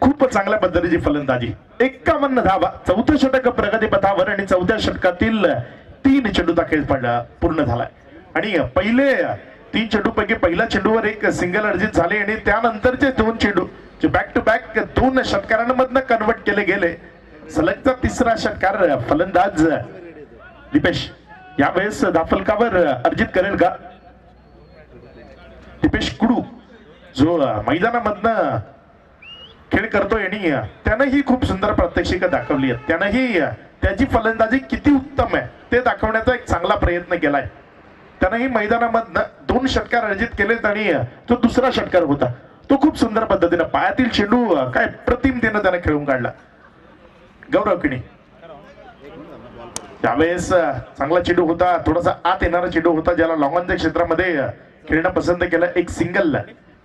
खूप चांगल्या पद्धतीची फलंदाजी. एक्कावन्न धावा. चौथं षटक प्रगतीपथावर आणि चौथ्या षटकातील तीन चेंडूचा खेळ पडला पूर्ण झालाय. आणि पहिले तीन चेंडूपैकी पहिल्या चेंडूवर एक सिंगल अर्जित झाले आणि त्यानंतरचे दोन चेंडू जे बॅक टू बॅक दोन षटकारांमधनं कन्वर्ट केले गेले. सलगचा तिसरा षटकार फलंदाज दिपेश. यावेळेस दाफलकावर अर्जित करेल का दिपेश कुडू जो मैदानामधनं खेळ करतोय आणि त्यानंही खूप सुंदर प्रात्यक्षिक दाखवली आहेत. त्यानंही त्याची फलंदाजी किती उत्तम आहे ते दाखवण्याचा एक चांगला प्रयत्न केलाय. त्यानंही मैदानामधनं दोन षटकार अर्जित केलेत आणि तो दुसरा षटकार होता. तो खूप सुंदर पद्धतीनं पायातील चेंडू काय प्रतिमतेनं त्याने खेळून काढला. गौरव किणी. त्यावेळेस चांगला चेंडू होता थोडासा आत येणारा चेंडू होता ज्याला लॉंगॉनच्या क्षेत्रामध्ये खेळणं पसंत केलं एक सिंगल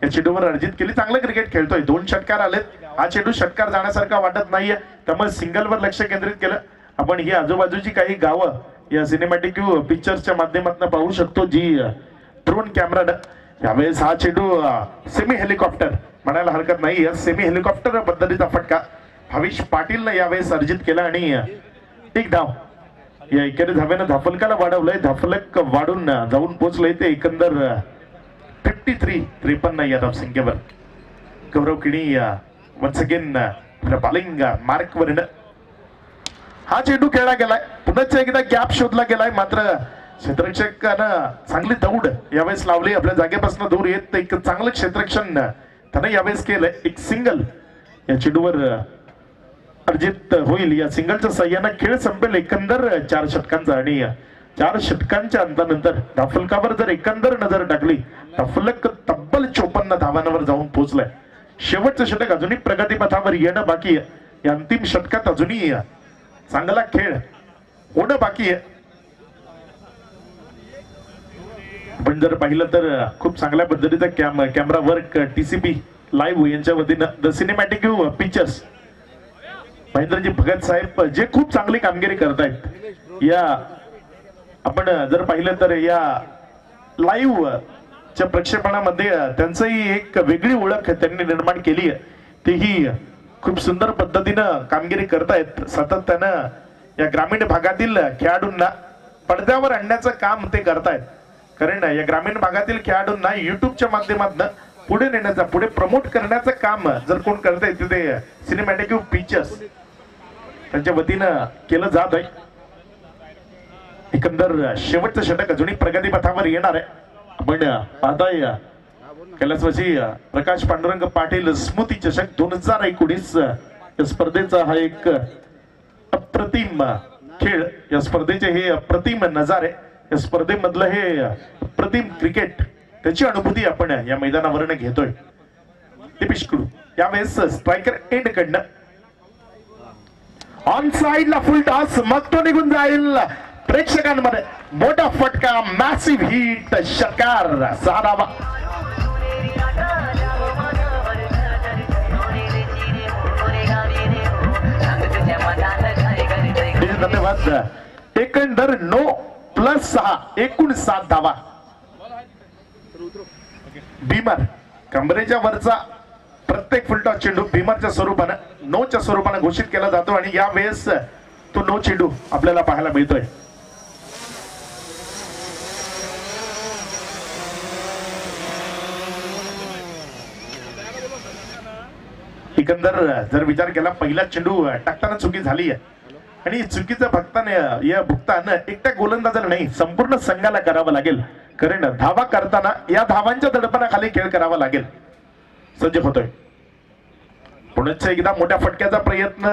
या चेंडूवर अर्जित केली चांगलं क्रिकेट खेळतोय. दोन षटकार आलेत. हा चेंडू षटकार जाण्यासारखा वाटत नाहीये. त्यामुळे सिंगलवर लक्ष केंद्रित केलं. आपण ही आजूबाजूची काही गावं या सिनेमॅटिक पिक्चरच्या माध्यमातून पाहू शकतो जी ड्रोन कॅमेरा यावेळेस हा चेंडू सेमी हेलिकॉप्टर म्हणायला हरकत नाही. सेमी हेलिकॉप्टर पद्धतीचा फटका भाविश पाटीलनं यावेळेस अर्जित केला आणि एक धाव या एकेरी धावेनं धाफलकाला वाढवलंय. धाफलक वाढून जाऊन पोहोचलंय ते एकंदर फिफ्टी थ्री त्रेपन्न या धावसंख्येवर Gaurav Kini once again bowling mark वरनं हा चेंडू खेळला गेलाय पुन्हा एकदा गॅप शोधला गेलाय मात्र क्षेत्रक्षकानं चांगली दौड यावेळेस लावली आपल्या जागेपासून दूर येत एक चांगलं क्षेत्रक्षण त्यानं यावेळेस केलंय एक सिंगल या चेंडूवर अर्जित होईल या सिंगलच्या सह्यानं खेळ संपेल एकंदर चार षटकांचा आणि चार षटकांच्या अंतानंतर दाफलकावर जर एकंदर नजर टाकली तर फलक तब्बल चोपन्न धावांवर जाऊन पोहोचलाय. शेवटचं षटक अजूनही प्रगतीपथावर येणं बाकी आहे. या अंतिम षटकात अजूनही चांगला खेळ होणं बाकी आहे. पण जर पाहिलं तर खूप चांगल्या पद्धतीचा cam camera work TCP live यांच्या वतीनं the cinematic pictures Mahendraji Bhagat साहेब जे खूप चांगली कामगिरी करतायत. या आपण जर पाहिलं तर या लाईव्ह च्या प्रक्षेपणामध्ये त्यांचंही एक वेगळी ओळख त्यांनी निर्माण केली आहे. तीही खूप सुंदर पद्धतीनं कामगिरी करतायत. सातत्यानं या ग्रामीण भागातील खेळाडूंना पडद्यावर आणण्याचं काम ते करतायत. कारण या ग्रामीण भागातील खेळाडूंना युट्यूबच्या माध्यमातून पुढे नेण्याचा पुढे प्रमोट करण्याचं काम जर कोण करताय तिथे सिनेमॅटिक पिक्चर्स त्यांच्या वतीनं केलं जात आहे. एकंदर शेवटचं षटक अजूनही प्रगतीपथावर येणार आहे. आपण पाहताय कैलासवासी प्रकाश पांडुरंग पाटील स्मृती चषक दोन हजार एकोणीस या स्पर्धेचा हा एक अप्रतिम खेळ. या स्पर्धेचे हे अप्रतिम नजारे या स्पर्धेमधलं हे अप्रतिम क्रिकेट त्याची अनुभूती आपण या मैदानावरनं घेतोय. दिपेश कडू यावेळेस स्ट्रायकर एंड कडनं ऑन साइडला फुल टॉस मग तो निघून जाईल. प्रेक्षकांमध्ये मोठा फटका मॅसिव्ह हिट षटकार सहा धावा धन्यवाद. एकंदर नो प्लस सहा एकूण सात धावा. भीमर कमरेच्या वरचा प्रत्येक फुलटॉस चेंडू भीमरच्या स्वरूपानं नोच्या स्वरूपानं घोषित केला जातो आणि या वेळेस तो नो चेंडू आपल्याला पाहायला मिळतोय. एकंदर जर विचार केला पहिला चेंडू टाकताना चुकी झाली आहे. आणि चुकीचं भक्ताने या भुक्तानं एकट्या गोलंदाजाला नाही संपूर्ण संघाला करावं लागेल. कारण धावा करताना या धावांच्या दडपणाखाली खेळ करावा लागेल. सज्ज होतोय पुण्याच्या एकदा मोठ्या फटक्याचा प्रयत्न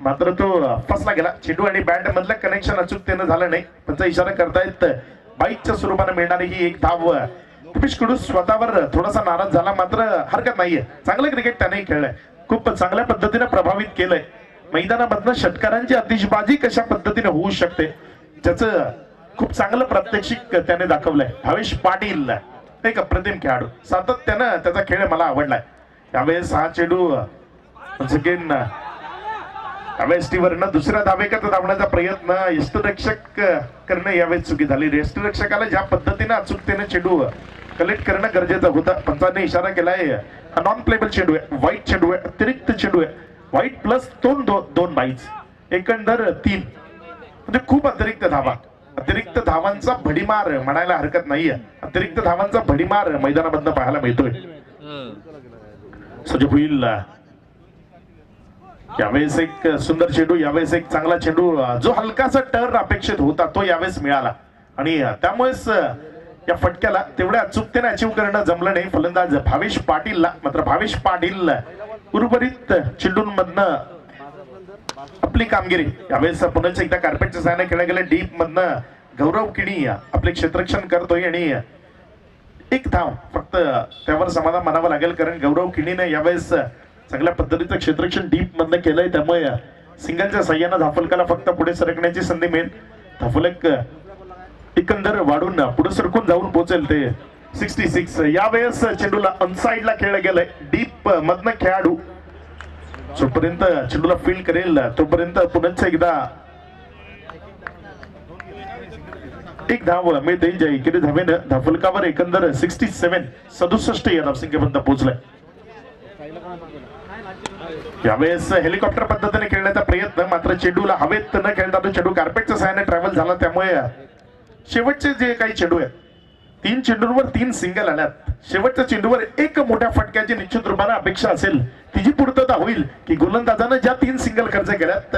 मात्र तो फसला गेला. चेंडू आणि बॅट मधलं कनेक्शन अचूकतेनं झालं नाही. त्यांचा इशारा करतायत बाईकच्या स्वरूपाने मिळणारी ही एक धाव रुपेश कुडू स्वतःवर थोडासा नाराज झाला मात्र हरकत नाहीये. चांगलं क्रिकेट त्यानेही खेळलंय. खूप चांगल्या पद्धतीने प्रभावित केलंय. मैदानामधनं षटकारांची अतिशबाजी कशा पद्धतीने होऊ शकते ज्याचं खूप चांगलं प्रात्यक्षिक त्याने दाखवलंय. भावेश पाटील एक अप्रतिम खेळाडू. सातत्यानं त्याचा खेळ मला आवडलाय. यावेळेस हा चेडू अगेन यावेळेस टीवरनं दुसऱ्या धावेकत धावण्याचा प्रयत्न यष्टरक्षक करणं यावेळेस चुकी झाली. यष्टरक्षकाला ज्या पद्धतीने अचूकतेने चेंडू कलेक्ट करणं गरजेचं होतं पंचाने इशारा केलाय. हा नॉन प्लेबल चेंडू आहे. वाईट चेंडू आहे अतिरिक्त चेंडू आहे. वाईट प्लस दोन दो, दोन बाईट्स एकंदर तीन. म्हणजे खूप अतिरिक्त धावा. अतिरिक्त धावांचा भडीमार म्हणायला हरकत नाहीये. अतिरिक्त धावांचा भडीमार मैदानामधनं पाहायला मिळतोय. सजे होईल. यावेळेस एक सुंदर चेंडू यावेळेस एक चांगला चेंडू जो हलकासा टर्न अपेक्षित होता तो यावेळेस मिळाला. आणि त्यामुळेच या फटक्याला तेवढ्या अचूकतेने अचीव करणं जमलं नाही. फलंदाज भावेश पाटीलला मात्र भावेश पाटील उर्वरित चेंडूंमधनं आपली कामगिरी. यावेळेस पुन्हा एकदा कार्पेटच्या सहाय्याने खेळल्या गेल्या. डीप मधनं गौरव किणी आपले क्षेत्ररक्षण करतोय आणि एक धाव फक्त त्यावर समाधान मानावं लागेल. कारण गौरव किणीने यावेळेस चांगल्या पद्धतीचं क्षेत्रक्षण डीप मधनं केलंय त्यामुळे सिंगलच्या सह्यानं धाफलकाला फक्त पुढे सरकण्याची संधी मिळेल. धाफलक एकंदर वाढून पुढे सरकून जाऊन पोहोचेल ते. सिक्स्टी सिक्स यावेळेस चेंडूला अनसाईडला खेळलं गेलंय. डीप मधनं खेळाडू. जोपर्यंत चेंडूला फील्ड करेल तोपर्यंत पुन्हा एकदा एक धाव मिळते. जय इकडे धावेनं धाफलकावर एकंदर सिक्स्टी सेव्हन सदुसष्ट या धावसंख्येपर्यंत पोहोचलाय. यावेळेस हेलिकॉप्टर पद्धतीने खेळण्याचा प्रयत्न मात्र चेंडूला हवेत न खेळता तो चेंडू कार्पेटच्या सहाय्याने ट्रॅव्हल झाला. त्यामुळे शेवटचे जे काही चेंडू आहेत तीन चेंडूंवर तीन सिंगल आल्यात. शेवटच्या चेंडूवर एक मोठ्या फटक्याची निश्चित रूपाने अपेक्षा असेल. तिची पूर्तता होईल की गोलंदाजानं ज्या तीन सिंगल खर्च केल्यात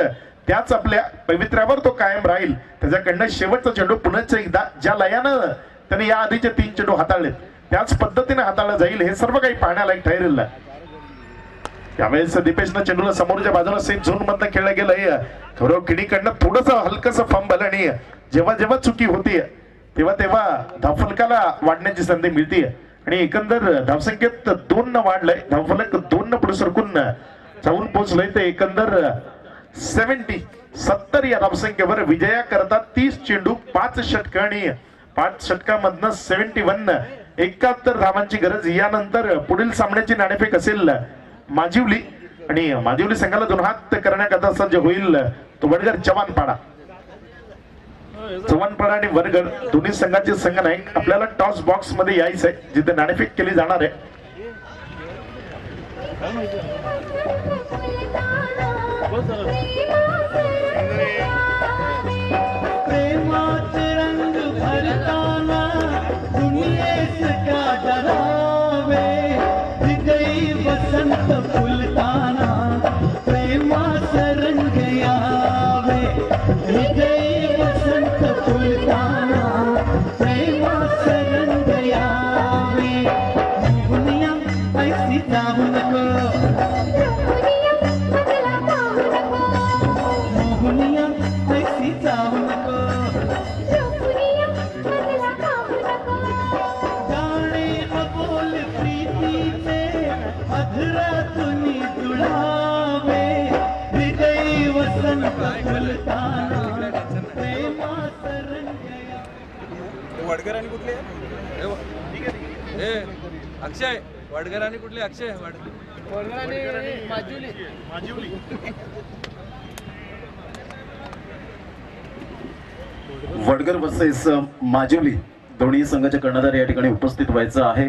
त्याच आपल्या पवित्र्यावर तो कायम राहील. त्याच्याकडनं शेवटचा चेंडू पुन्हा एकदा ज्या लयानं त्याने या आधीचे तीन चेंडू हाताळलेत त्याच पद्धतीने हाताळला जाईल हे सर्व काही पाहण्यालायक ठरेल. यावेळेस दीपेशनं चेंडूला समोरच्या बाजूला सेफ झोन मधनं खेळलं गेलंय. गौरव किडीकडनं थोडस हलकस फंबल आणि जेव्हा जेव्हा चुकी होती तेव्हा तेव्हा धावफलकाला वाढण्याची संधी मिळते आणि एकंदर धावसंख्येत दोन न वाढलंय. धावफलक दोन न पुढे सरकून जाऊन पोहोचलंय. ते एकंदर सेव्हन्टी सत्तर या धावसंख्येवर विजया करता तीस चेंडू पाच षटक आणि पाच षटकामधनं सेव्हन्टी वन एकाहत्तर धावांची गरज. यानंतर पुढील सामन्याची नाणेफेक असेल. माजिवली आणि माजिवली संघाला दोन हात करण्याकरता सज्ज होईल तो वडगर चव्हाण पाडा चव्हाणपाडा आणि वरगड दोन्ही संघाचे संघ नाही. आपल्याला टॉस बॉक्समध्ये यायचंय जिथे नाणेफेक केली जाणार आहे. प्रेमाचे रंग भरताना दुनियेस का वडगर आणि कुठले? ए अक्षय. वडगर आणि कुठले? अक्षय. वड- वडगर वर्सेस माजिवली दोन्ही संघाच्या कर्णधार या ठिकाणी उपस्थित व्हायचं आहे.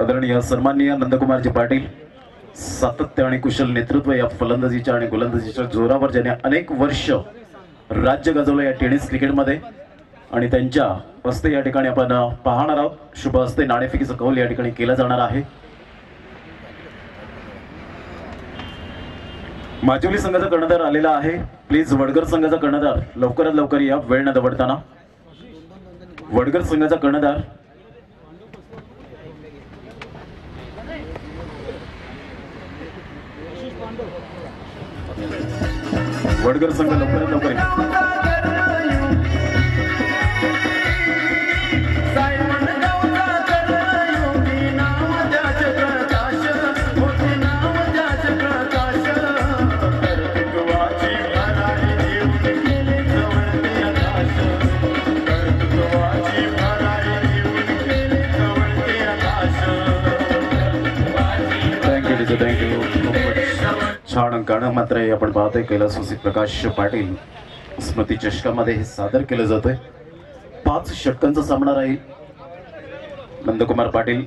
आदरणीय सन्माननीय नंदकुमारजी पाटील सातत्य आणि कुशल नेतृत्व या फलंदाजीच्या आणि गोलंदाजीच्या जोरावर ज्याने अनेक वर्ष राज्य गाजवलं या टेनिस क्रिकेटमध्ये. आणि त्यांच्या हस्ते या ठिकाणी आपण पाहणार आहोत. शुभ हस्ते नाणेफेकीचं कौल या ठिकाणी केलं जाणार आहे. माजुली संघाचा कर्णधार आलेला आहे. प्लीज वडगर संघाचा कर्णधार लवकरात लवकर या वेळ न दवडताना. वडगर संघाचा कर्णधार. वडगर संघ लवकरात लवकर छान गाणं मात्र हे आपण पाहतोय. कैलासवासी प्रकाश पाटील स्मृती चषकामध्ये हे सादर केलं जातंय. पाच षटकांचा सामना राहील. Nandkumar Patil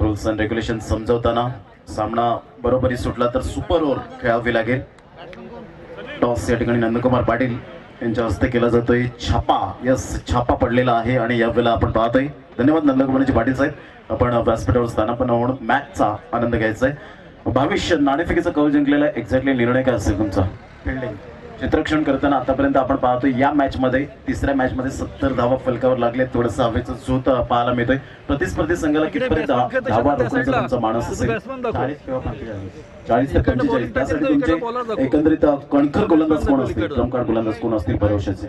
rules and regulation समजवताना सामना बरोबरी सुटला तर सुपर ओव्हर खेळावी लागेल. टॉस या ठिकाणी नंदकुमार पाटील यांच्या हस्ते केला जातोय. छापा यस छापा पडलेला आहे आणि यावेळेला आपण पाहतोय. धन्यवाद नंदकुमारजी पाटील साहेब. आपण व्यासपीठावर स्थानापन्न होऊन मॅचचा आनंद घ्यायचा आहे. भविष्य नाणेफेकीचा कौल जिंकलेला एक्झॅक्टली निर्णय काय असेल तुमचा? फिल्डिंग चित्रक्षण करताना आतापर्यंत आपण पाहतोय या मॅच मध्ये तिसऱ्या मॅच मध्ये सत्तर धावा फलकावर लागले. थोडंसं हवेचं झोत पाहायला मिळतोय. प्रतिस्पर्धी संघाला कितपर्यंत धावा तुमचा मानस असेल? चाळीस किंवा ते पंचेचाळीस त्यासाठी तुमचे एकंदरीत कणखर गोलंदाज कोण असतील? क्रमकार गोलंदाज कोण असतील? भरोशाचे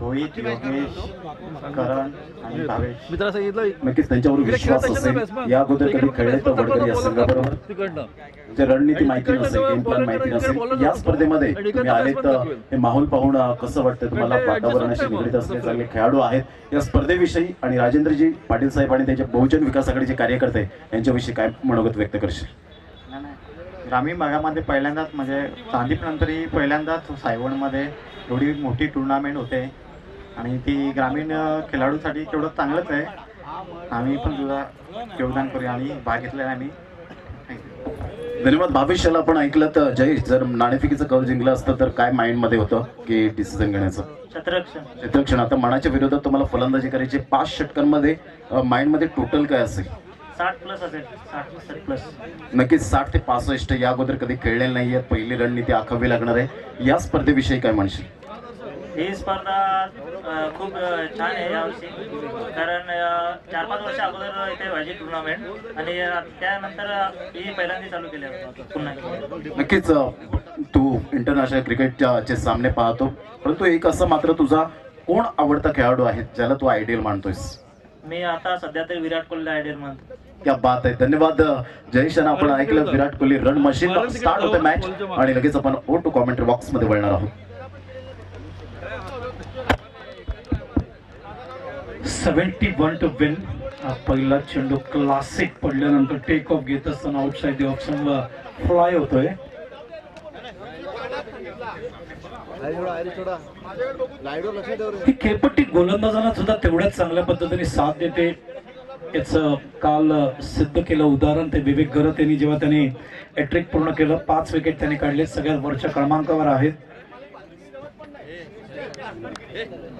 रोहित योगेश करण आणि भावेश. मित्रा सांगितलं नक्कीच त्यांच्यावर विश्वास असेल या अगोदर कधी खेळले तर वडकर या संघाबरोबर. जे रणनीती माहिती नसेल गेम प्लॅन माहिती नसेल या स्पर्धेमध्ये तुम्ही आले तर हे माहोल पाहून कसं वाटतं? तुम्हाला वातावरणाशी निगडीत असलेले चांगले खेळाडू आहेत. या स्पर्धेविषयी आणि राजेंद्रजी पाटील साहेब आणि त्यांचे बहुजन विकास आघाडीचे कार्यकर्ते यांच्याविषयी काय मनोगत व्यक्त करशील. ग्रामीण भागामध्ये पहिल्यांदाच म्हणजे चांदीपनंतर ही पहिल्यांदाच सायवणमध्ये एवढी मोठी टुर्नामेंट होते. आणि ती ग्रामीण खेळाडूसाठी तेवढं चांगलंच आहे. आम्ही पण तुझा योगदान करूया आणि भाग घेतलेला आहे आम्ही धन्यवाद. भविष्याला आपण ऐकलं तर जयेश जर नाणेफेकीचं कौल जिंकलं असतं तर काय माइंडमध्ये होतं की डिसिजन घेण्याचं? छत्ररक्षण चित्रक्षण. आता मनाच्या विरोधात तुम्हाला फलंदाजी करायची पाच षटकांमध्ये माइंडमध्ये टोटल काय असेल? साठ प्लस असेल. साठ प्लस प्लस नक्कीच साठ ते पासष्ट या अगोदर कधी खेळलेले नाहीये पहिली रणनीती आखावी लागणार आहे. या स्पर्धेविषयी काय म्हणशील? ही स्पर्धा खूप छान आहे यावर्षी कारण चार पाच वर्ष अगोदर इथे व्हायची टुर्नामेंट आणि त्यानंतर ही पहिल्यांदा चालू केली पुन्हा. नक्कीच तू इंटरनॅशनल क्रिकेटच्या चे सामने पाहतो. परंतु एक असं मात्र तुझा कोण आवडता खेळाडू आहे ज्याला तू आयडियल मानतोयस? मी आता सध्या तरी विराट कोहली आयडियल म्हणतो क्या बात आहे. धन्यवाद जयेश आपण ऐकलं. Virat Kohli run machine start होते मॅच आणि लगेच आपण ओ टू कॉमेंट्री बॉक्समध्ये वळणार आहोत. Seventy one to win. पहिला चेंडू क्लासिक पडल्यानंतर टेक ऑफ घेत असताना आउटसाइड ऑप्शनला फ्लाय होतोय. ही खेळपट्टी गोलंदाजांना सुद्धा तेवढ्याच चांगल्या पद्धतीने साथ देते. याचं काल सिद्ध केलं उदाहरण ते विवेक गरत यांनी जेव्हा त्यांनी एट्रिक पूर्ण केलं पाच विकेट त्यांनी काढले सगळ्यात वरच्या क्रमांकावर आहेत.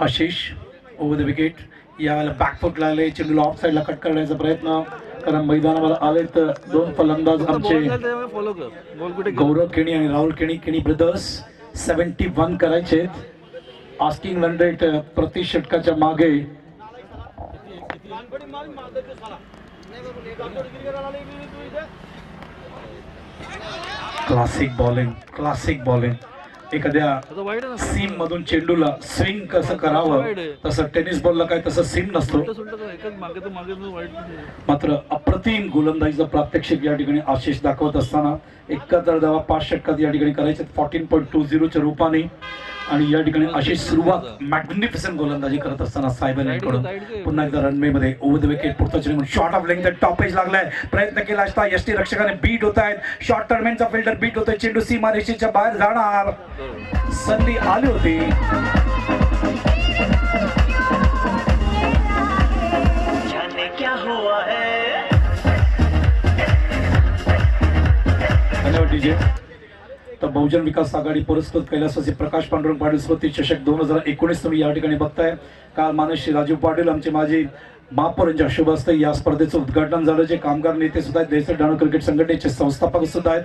आशिष ओव्हर द विकेट यावेळेला बॅकफुट लागले चेंडूला ऑफ साईडला कट करण्याचा प्रयत्न. कारण मैदानावर आले तर दोन फलंदाज आमचे. गौरव केणी आणि Rahul Keni Keni brothers seventy one करायचे आस्किंग रन रेट प्रति षटकाच्या मागे. क्लासिक बॉलिंग क्लासिक बॉलिंग एखाद्या सीम मधून चेंडूला स्विंग कसं करावं? तसं टेनिस बॉलला काय तसं सीम नसतो. मात्र अप्रतिम गोलंदाजीचं प्रात्यक्षिक या ठिकाणी आशिष दाखवत असताना एकाहत्तर धावा पाच षटकात या ठिकाणी करायचे फॉर्टीन पॉईंट टू झिरोच्या रूपाने आणि या ठिकाणी आशिष सुरुवात मॅग्निफिसंट गोलंदाजी करत असताना सायबर यांकडून पुन्हा एकदा रनवे मध्ये ओव्हर द विकेट पुढचा चेंडू short of length top edge लागलाय. प्रयत्न केला असता यष्टी रक्षकाने बीट होत आहेत. शॉर्ट टर्मेनचा फिल्डर बीट होतोय. चेंडू सीमा रेषेच्या बाहेर जाणार. संधी आली होती. धन्यवाद डीजे बहुजन विकास आघाडी पुरस्कृत कैलासवासी प्रकाश पांडुरंग पाटील स्मृती चषक दोन हजार एकोणीस तुम्ही या ठिकाणी बघताय. काल मानस राजू पाटील आमचे माजी महापौर यांच्या असते या स्पर्धेचं उद्घाटन झालं. जे कामगार नेते सुद्धा आहेत देसर डाणू क्रिकेट संघटनेचे संस्थापक सुद्धा आहेत.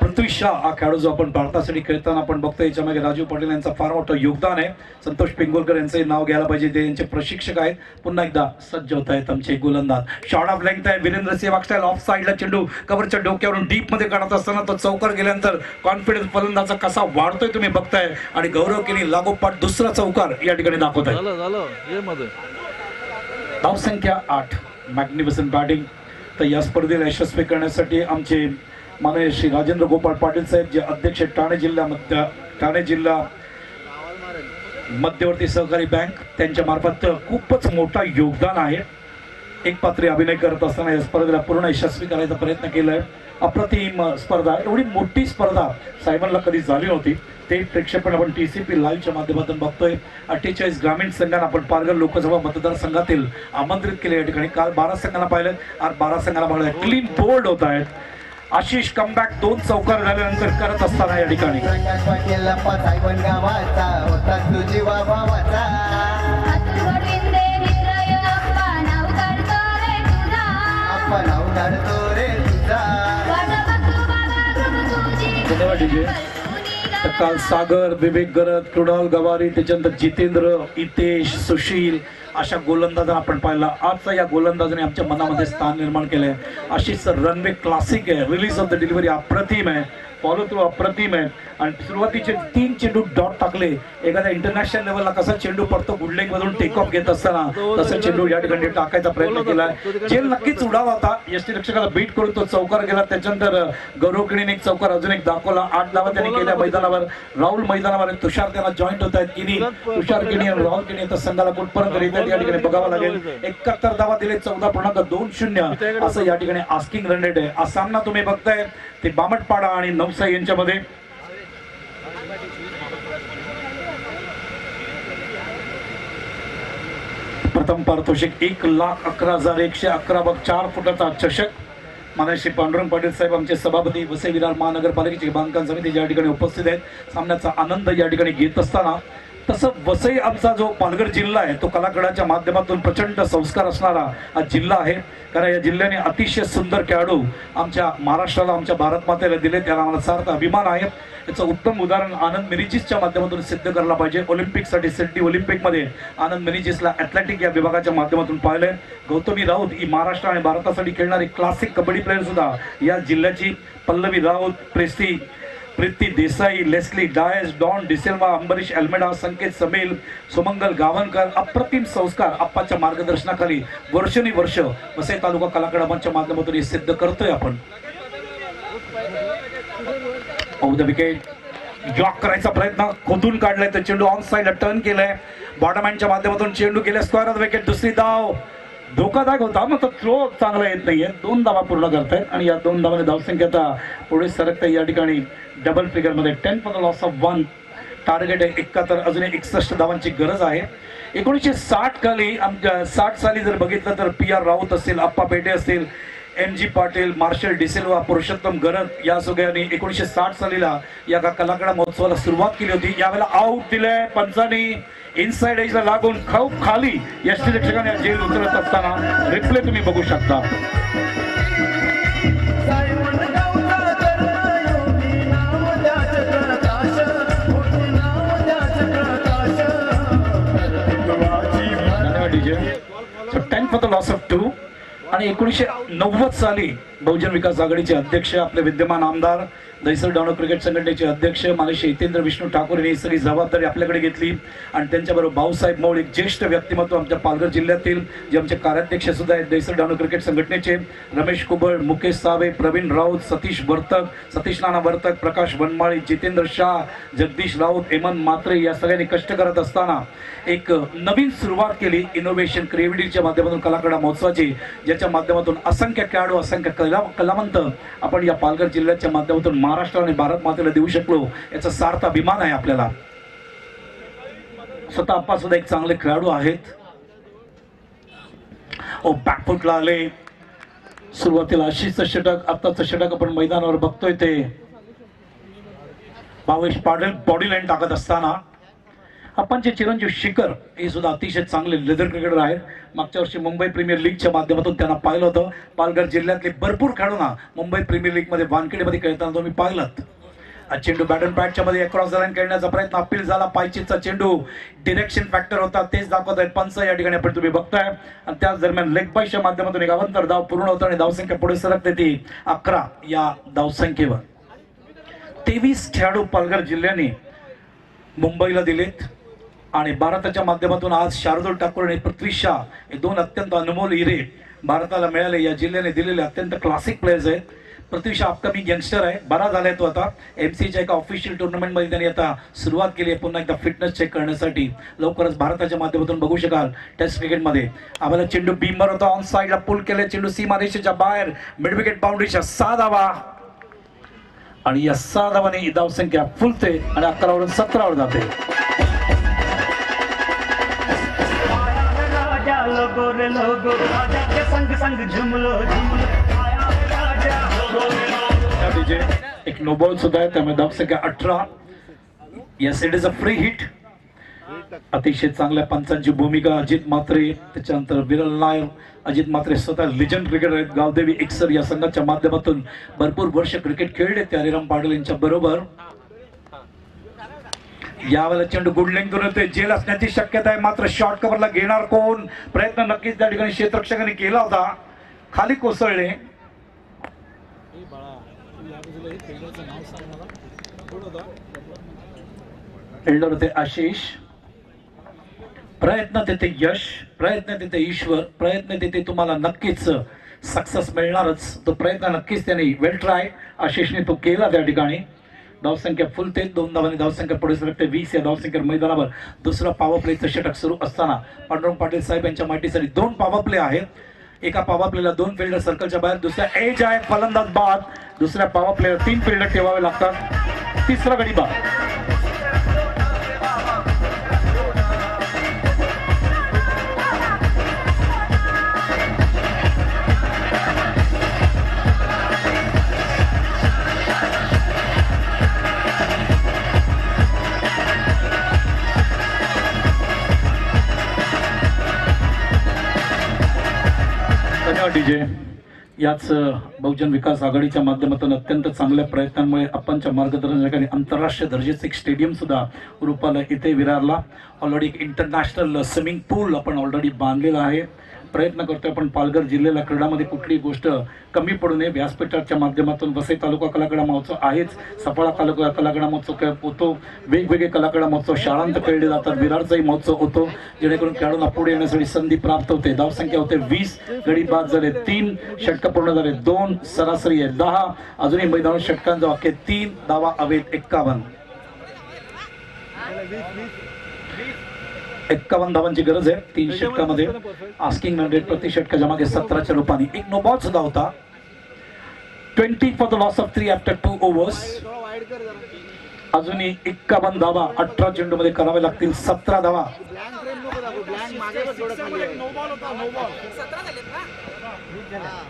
पृथ्वी शाह हा खेळाडू जो आपण भारतासाठी खेळताना आपण बघतोय याच्यामध्ये राजू पाटील यांचं फार मोठं योगदान आहे. संतोष पिंगोलकर यांचं नाव घ्यायला पाहिजे ते यांचे प्रशिक्षक आहेत. पुन्हा एकदा सज्ज होत आहेत आमचे गोलंदाज. शॉर्ट ऑफ लेंथ आहे वीरेंद्र सेवाग स्टाईल ऑफ साईडला चेंडू कवरच्या डोक्यावरून डीपमध्ये काढत असताना तो चौकार गेल्यानंतर कॉन्फिडन्स फलंदाचा कसा वाढतोय तुम्ही बघताय. आणि गौरव केली लागोपाठ दुसरा चौकार या ठिकाणी दाखवत आहे धावसंख्या आठ. मॅग्निफिसंट बॅटिंग तर या स्पर्धेला यशस्वी करण्यासाठी आमचे माननीय श्री राजेंद्र गोपाळ पाटील साहेब जे अध्यक्ष ठाणे जिल्हा मध्य ठाणे जिल्हा मध्यवर्ती सहकारी बँक त्यांच्या मार्फत खूपच मोठा योगदान आहे. एक पात्री अभिनय करत असताना या स्पर्धेला पूर्ण यशस्वी करायचा प्रयत्न केला आहे अप्रतिम स्पर्धा एवढी मोठी स्पर्धा साहेबांना कधी झाली नव्हती. ते प्रेक्षेपण आपण टी सी पी लाईव्हच्या माध्यमातून बघतोय. अठ्ठेचाळीस ग्रामीण संघांना आपण पालघर लोकसभा मतदारसंघातील आमंत्रित केले या ठिकाणी. काल बारा संघांना पाहिलं. आज बारा संघांना बघायला क्लीन बोल्ड होत आहेत. आशिष कमबॅक दोन चौकार झाल्यानंतर करत असताना या ठिकाणी. धन्यवाद काल सागर विवेक गरत कृणाल गवारी त्याच्यानंतर जितेंद्र इतेश सुशील अशा गोलंदाजांना आपण पाहिला. आजचा या गोलंदाजाने आमच्या मनामध्ये स्थान निर्माण केलंय. अशीच रनवे क्लासिक आहे. रिलीज ऑफ द डिलिव्हरी अप्रतिम आहे. फॉलो थ्रू अप्रतिम आहे. आणि सुरुवातीचे तीन चेंडू डॉट टाकले. एखाद्या इंटरनॅशनल लेवलला कसा चेंडू पडतो गुडलेग मधून टेक ऑफ घेत असताना तसं चेंडू या ठिकाणी टाकायचा प्रयत्न केलाय जेल नक्कीच उडावा होता. यष्टी रक्षकाला बीट करून तो चौकार गेला. त्याच्यानंतर गौरव किणीने एक चौकार अजून एक दाखवला. आठ धावा त्यांनी केल्या मैदानावर. राहुल मैदानावर तुषार त्यांना जॉईंट होत आहेत. किनी तुषार किणी आणि राहुल किणी संघाला कुठपर्यंत या ठिकाणी बघावं लागेल. एकाहत्तर धावा दिले चौदा पूर्णांक दोन शून्य. असं या ठिकाणी आस्किंग रन रेट आहे. हा सामना तुम्ही बघताय ते बामटपाडा आणि नवसा यांच्यामध्ये. प्रथम पारितोषिक एक लाख अकरा हजार एकशे अकरा बघ चार फुटाचा चषक. मानसी पांडुरंग पाटील साहेब आमचे सभापती वसई विरार महानगरपालिकेचे बांधकाम समिती या ठिकाणी उपस्थित आहेत सामन्याचा आनंद या ठिकाणी घेत असताना तसं वसई आमचा जो पालघर जिल्हा आहे तो कलाकडाच्या माध्यमातून प्रचंड संस्कार असणारा हा जिल्हा आहे. कारण या जिल्ह्याने अतिशय सुंदर खेळाडू आमच्या महाराष्ट्राला आमच्या भारत मातेला दिले. त्याला आम्हाला सार्थ अभिमान आहे. याचं उत्तम उदाहरण आनंद मिरिजिसच्या माध्यमातून सिद्ध करायला पाहिजे. ऑलिम्पिकसाठी सिडनी ऑलिम्पिकमध्ये आनंद मिरिजिसला ॲथलेटिक या विभागाच्या माध्यमातून पाहिलंय. गौतमी राऊत ही महाराष्ट्र आणि भारतासाठी खेळणारी क्लासिक कबड्डी प्लेअर सुद्धा या जिल्ह्याची. पल्लवी राऊत प्रेस्ती प्रीती देसाई लेस्ली डायस डॉन डिसेल्वा अंबरीश अल्मेडा संकेत समेल सुमंगल गावणकर अप्रतिम संस्कार आप्पाच्या मार्गदर्शनाखाली वर्षनी वर्ष वसई तालुका कलाकडा मंचच्या माध्यमातून हे सिद्ध करतोय आपण. द विकेट जॉक करायचा प्रयत्न खोदून काढलाय तर चेंडू ऑन साईडला टर्न केलाय. बॉटमॅनच्या माध्यमातून चेंडू गेल्या स्क्वेअर ऑफ विकेट दुसरी धाव. धोकादायक होता मग थ्रो चांगला येत नाहीये. दोन धावा पूर्ण करतायत आणि या दोन धावाने धावसंख्या आता पुढे सरकता या ठिकाणी double फिगरमध्ये ten for the loss of one target आहे एकाहत्तर अजून एकसष्ट धावांची गरज आहे. एकोणीसशे साठ खाली आमच्या साठ साली जर बघितलं तर पी आर राऊत असतील आप्पा पेटे असतील एम जी पाटील मार्शल डिसेल्वा पुरुषोत्तम गरज या सगळ्यांनी एकोणीसशे साठ सालीला या कलाकडा महोत्सवाला सुरुवात केली होती. यावेळेला आऊट दिलंय पंचानी. इनसाइड एजला लागून खूप खाली. यष्टी ठिकाणी जेल उतरत असताना रिप्ले तुम्ही बघू शकता. DJ. Ten for the loss of two आणि एकोणीसशे नव्वद साली बहुजन विकास आघाडीचे अध्यक्ष आपले विद्यमान आमदार दहिसर डावणं क्रिकेट संघटनेचे अध्यक्ष मानसी हितेंद्र विष्णू ठाकूर यांनी ही सगळी जबाबदारी आपल्याकडे घेतली. आणि त्यांच्याबरोबर भाऊसाहेब मौळ एक ज्येष्ठ व्यक्तिमत्व आमच्या पालघर जिल्ह्यातील जे आमचे कार्याध्यक्ष सुद्धा आहेत दहिसर डावणं क्रिकेट संघटनेचे रमेश कुबळ मुकेश सावे प्रवीण राऊत सतीश वर्तक सतीश नाना वर्तक प्रकाश वनमाळी जितेंद्र शाह जगदीश राऊत हेमंत मात्रे या सगळ्यांनी कष्ट करत असताना एक नवीन सुरुवात केली. इनोव्हेशन क्रिएटिव्हिटीच्या माध्यमातून कलाकडा महोत्सवाची ज्याच्या माध्यमातून असंख्य खेळाडू असंख्य कला कलावंत आपण या पालघर जिल्ह्याच्या माध्यमातून महाराष्ट्र आणि भारत मातेला देऊ शकलो. याचा सार्थ अभिमान आहे आपल्याला. स्वतः आप्पा सुद्धा एक चांगले खेळाडू आहेत. ओ बॅकफुटला आले. सुरुवातीला अशीच षटक आत्ताचं षटक आपण मैदानावर बघतोय ते. भावेश पाडेल बॉडी लाईन टाकत असताना. आपणचे चिरंजीव शिखर हे सुद्धा अतिशय चांगले लेदर क्रिकेटर आहेत. मागच्या वर्षी मुंबई प्रीमियर लीगच्या माध्यमातून त्यांना पाहिलं होतं. पालघर जिल्ह्यातले भरपूर खेळूना मुंबई प्रीमियर लीगमध्ये वानखेडेमध्ये खेळताना तुम्ही पाहिलात. चेंडू बॅटन पॅटच्या मध्ये अक्रॉस लाईन खेळण्याचा प्रयत्न अपील झाला. पायचीचा चेंडू डिरेक्शन फॅक्टर होता. तेच दाखवत आहे पंच. या ठिकाणी आपण तुम्ही बघताय. आणि त्याच दरम्यान लेग बायच्या माध्यमातून एक अवंतर धाव पूर्ण होता आणि धावसंख्या पुढे सरकते ती अकरा या धावसंख्येवर. तेवीस खेळाडू पालघर जिल्ह्याने मुंबईला दिलेत. आणि भारताच्या माध्यमातून आज शार्दूल ठाकूर आणि पृथ्वी शाह हे दोन अत्यंत अनमोल हिरे भारताला मिळाले. या जिल्ह्याने दिलेले अत्यंत क्लासिक प्लेयर्स आहेत. पृथ्वी शाह अपकमिंग यंगस्टर आहे. बरा झालाय तो आता. एम सीच्या एका ऑफिशियल टुर्नामेंटमध्ये त्यांनी आता सुरुवात केली आहे पुन्हा एकदा फिटनेस चेक करण्यासाठी. लवकरच भारताच्या माध्यमातून बघू शकाल टेस्ट क्रिकेटमध्ये आम्हाला चेंडू बीमर होता. ऑन साईडला पुल केले चेंडू सीमा रेषेच्या बाहेर. मिडविकेट बाउंड्रीच्या सहा धावा आणि या सहा धावाने ही धावसंख्या फुलते आणि अकरावरून सतरावर जाते. लोगो रे लोगो. राजा के संग संग झुमलो झुमलो. आया राजा डीजे एक नो बॉल सुद्धा आहे त्यामुळे धावसंख्या अठरा. Yes it is a free hit अतिशय चांगल्या पंचांची भूमिका अजित मात्रे त्याच्यानंतर विरल नायर. अजित मात्रे स्वतः लिजंड क्रिकेटर आहेत. गावदेवी एक्सर या संघाच्या माध्यमातून भरपूर वर्ष क्रिकेट खेळले. ते हरिराम पाटील यांच्या बरोबर. यावेळेला चेंडू गुड लेंगतून येतोय. जेल असण्याची शक्यता आहे. मात्र शॉर्ट कव्हरला घेणार कोण? प्रयत्न नक्कीच त्या ठिकाणी क्षेत्रक्षकाने केला होता. खाली कोसळले. फिल्डर होते आशिष. प्रयत्न तिथे यश प्रयत्न तिथे ईश्वर प्रयत्न तिथे तुम्हाला नक्कीच सक्सेस मिळणारच. तो प्रयत्न नक्कीच त्यांनी वेल ट्राय आशिषने तो केला त्या ठिकाणी. धावसंख्या फुलते दोन धावांनी धावसंख्या पुढे सरकते. वीस या धावसंख्या मैदानावर दुसरा पॉवर प्लेचं षटक सुरू असताना पांडुरंग पाटील साहेब यांच्या माहितीसाठी दोन पॉवर प्ले आहेत. एका पॉवर प्लेला दोन फिल्डर सर्कलच्या बाहेर दुसऱ्या एज आहे फलंदाज बाद. दुसऱ्या पॉवर तीन फिल्डर ठेवावे लागतात. तिसरा गडी बाद. धन्यवाद डीजे याच बहुजन विकास आघाडीच्या माध्यमातून अत्यंत चांगल्या प्रयत्नांमुळे आपणच्या मार्गदर्शनाखाली आंतरराष्ट्रीय दर्जाचे एक स्टेडियम सुद्धा रूपाला इथे विरारला. ऑलरेडी एक इंटरनॅशनल स्विमिंग पूल आपण ऑलरेडी बांधलेला आहे. प्रयत्न करतोय आपण पालघर जिल्ह्याला क्रीडामध्ये कुठलीही गोष्ट कमी पडू नये. व्यासपीठाच्या माध्यमातून वसई तालुका कलाकडा महोत्सव आहेच. सफाळा तालुका कलाकडा महोत्सव होतो. वेगवेगळे कलाकडा महोत्सव शाळांत खेळले जातात. विरारचाही महोत्सव होतो. जेणेकरून खेळाडूंना पुढे येण्यासाठी संधी प्राप्त होते. धावसंख्या होते वीस गडी बाद झाले तीन षटक पूर्ण झाले दोन सरासरी आहे दहा. अजूनही मैदानावर षटकांचा वाक्य तीन धावा अवेद एक्कावन्न. एक्कावन्न धावांची गरज आहे. तीन षटकामध्ये आस्किंग हंड्रेड प्रति षटकाच्या मागे सतराच्या रूपाने. एक नो बॉल सुद्धा होता. Twenty for the loss of three after two overs अजूनही एक्कावन्न धावा अठरा चेंडूमध्ये करावे लागतील. सतरा धावा.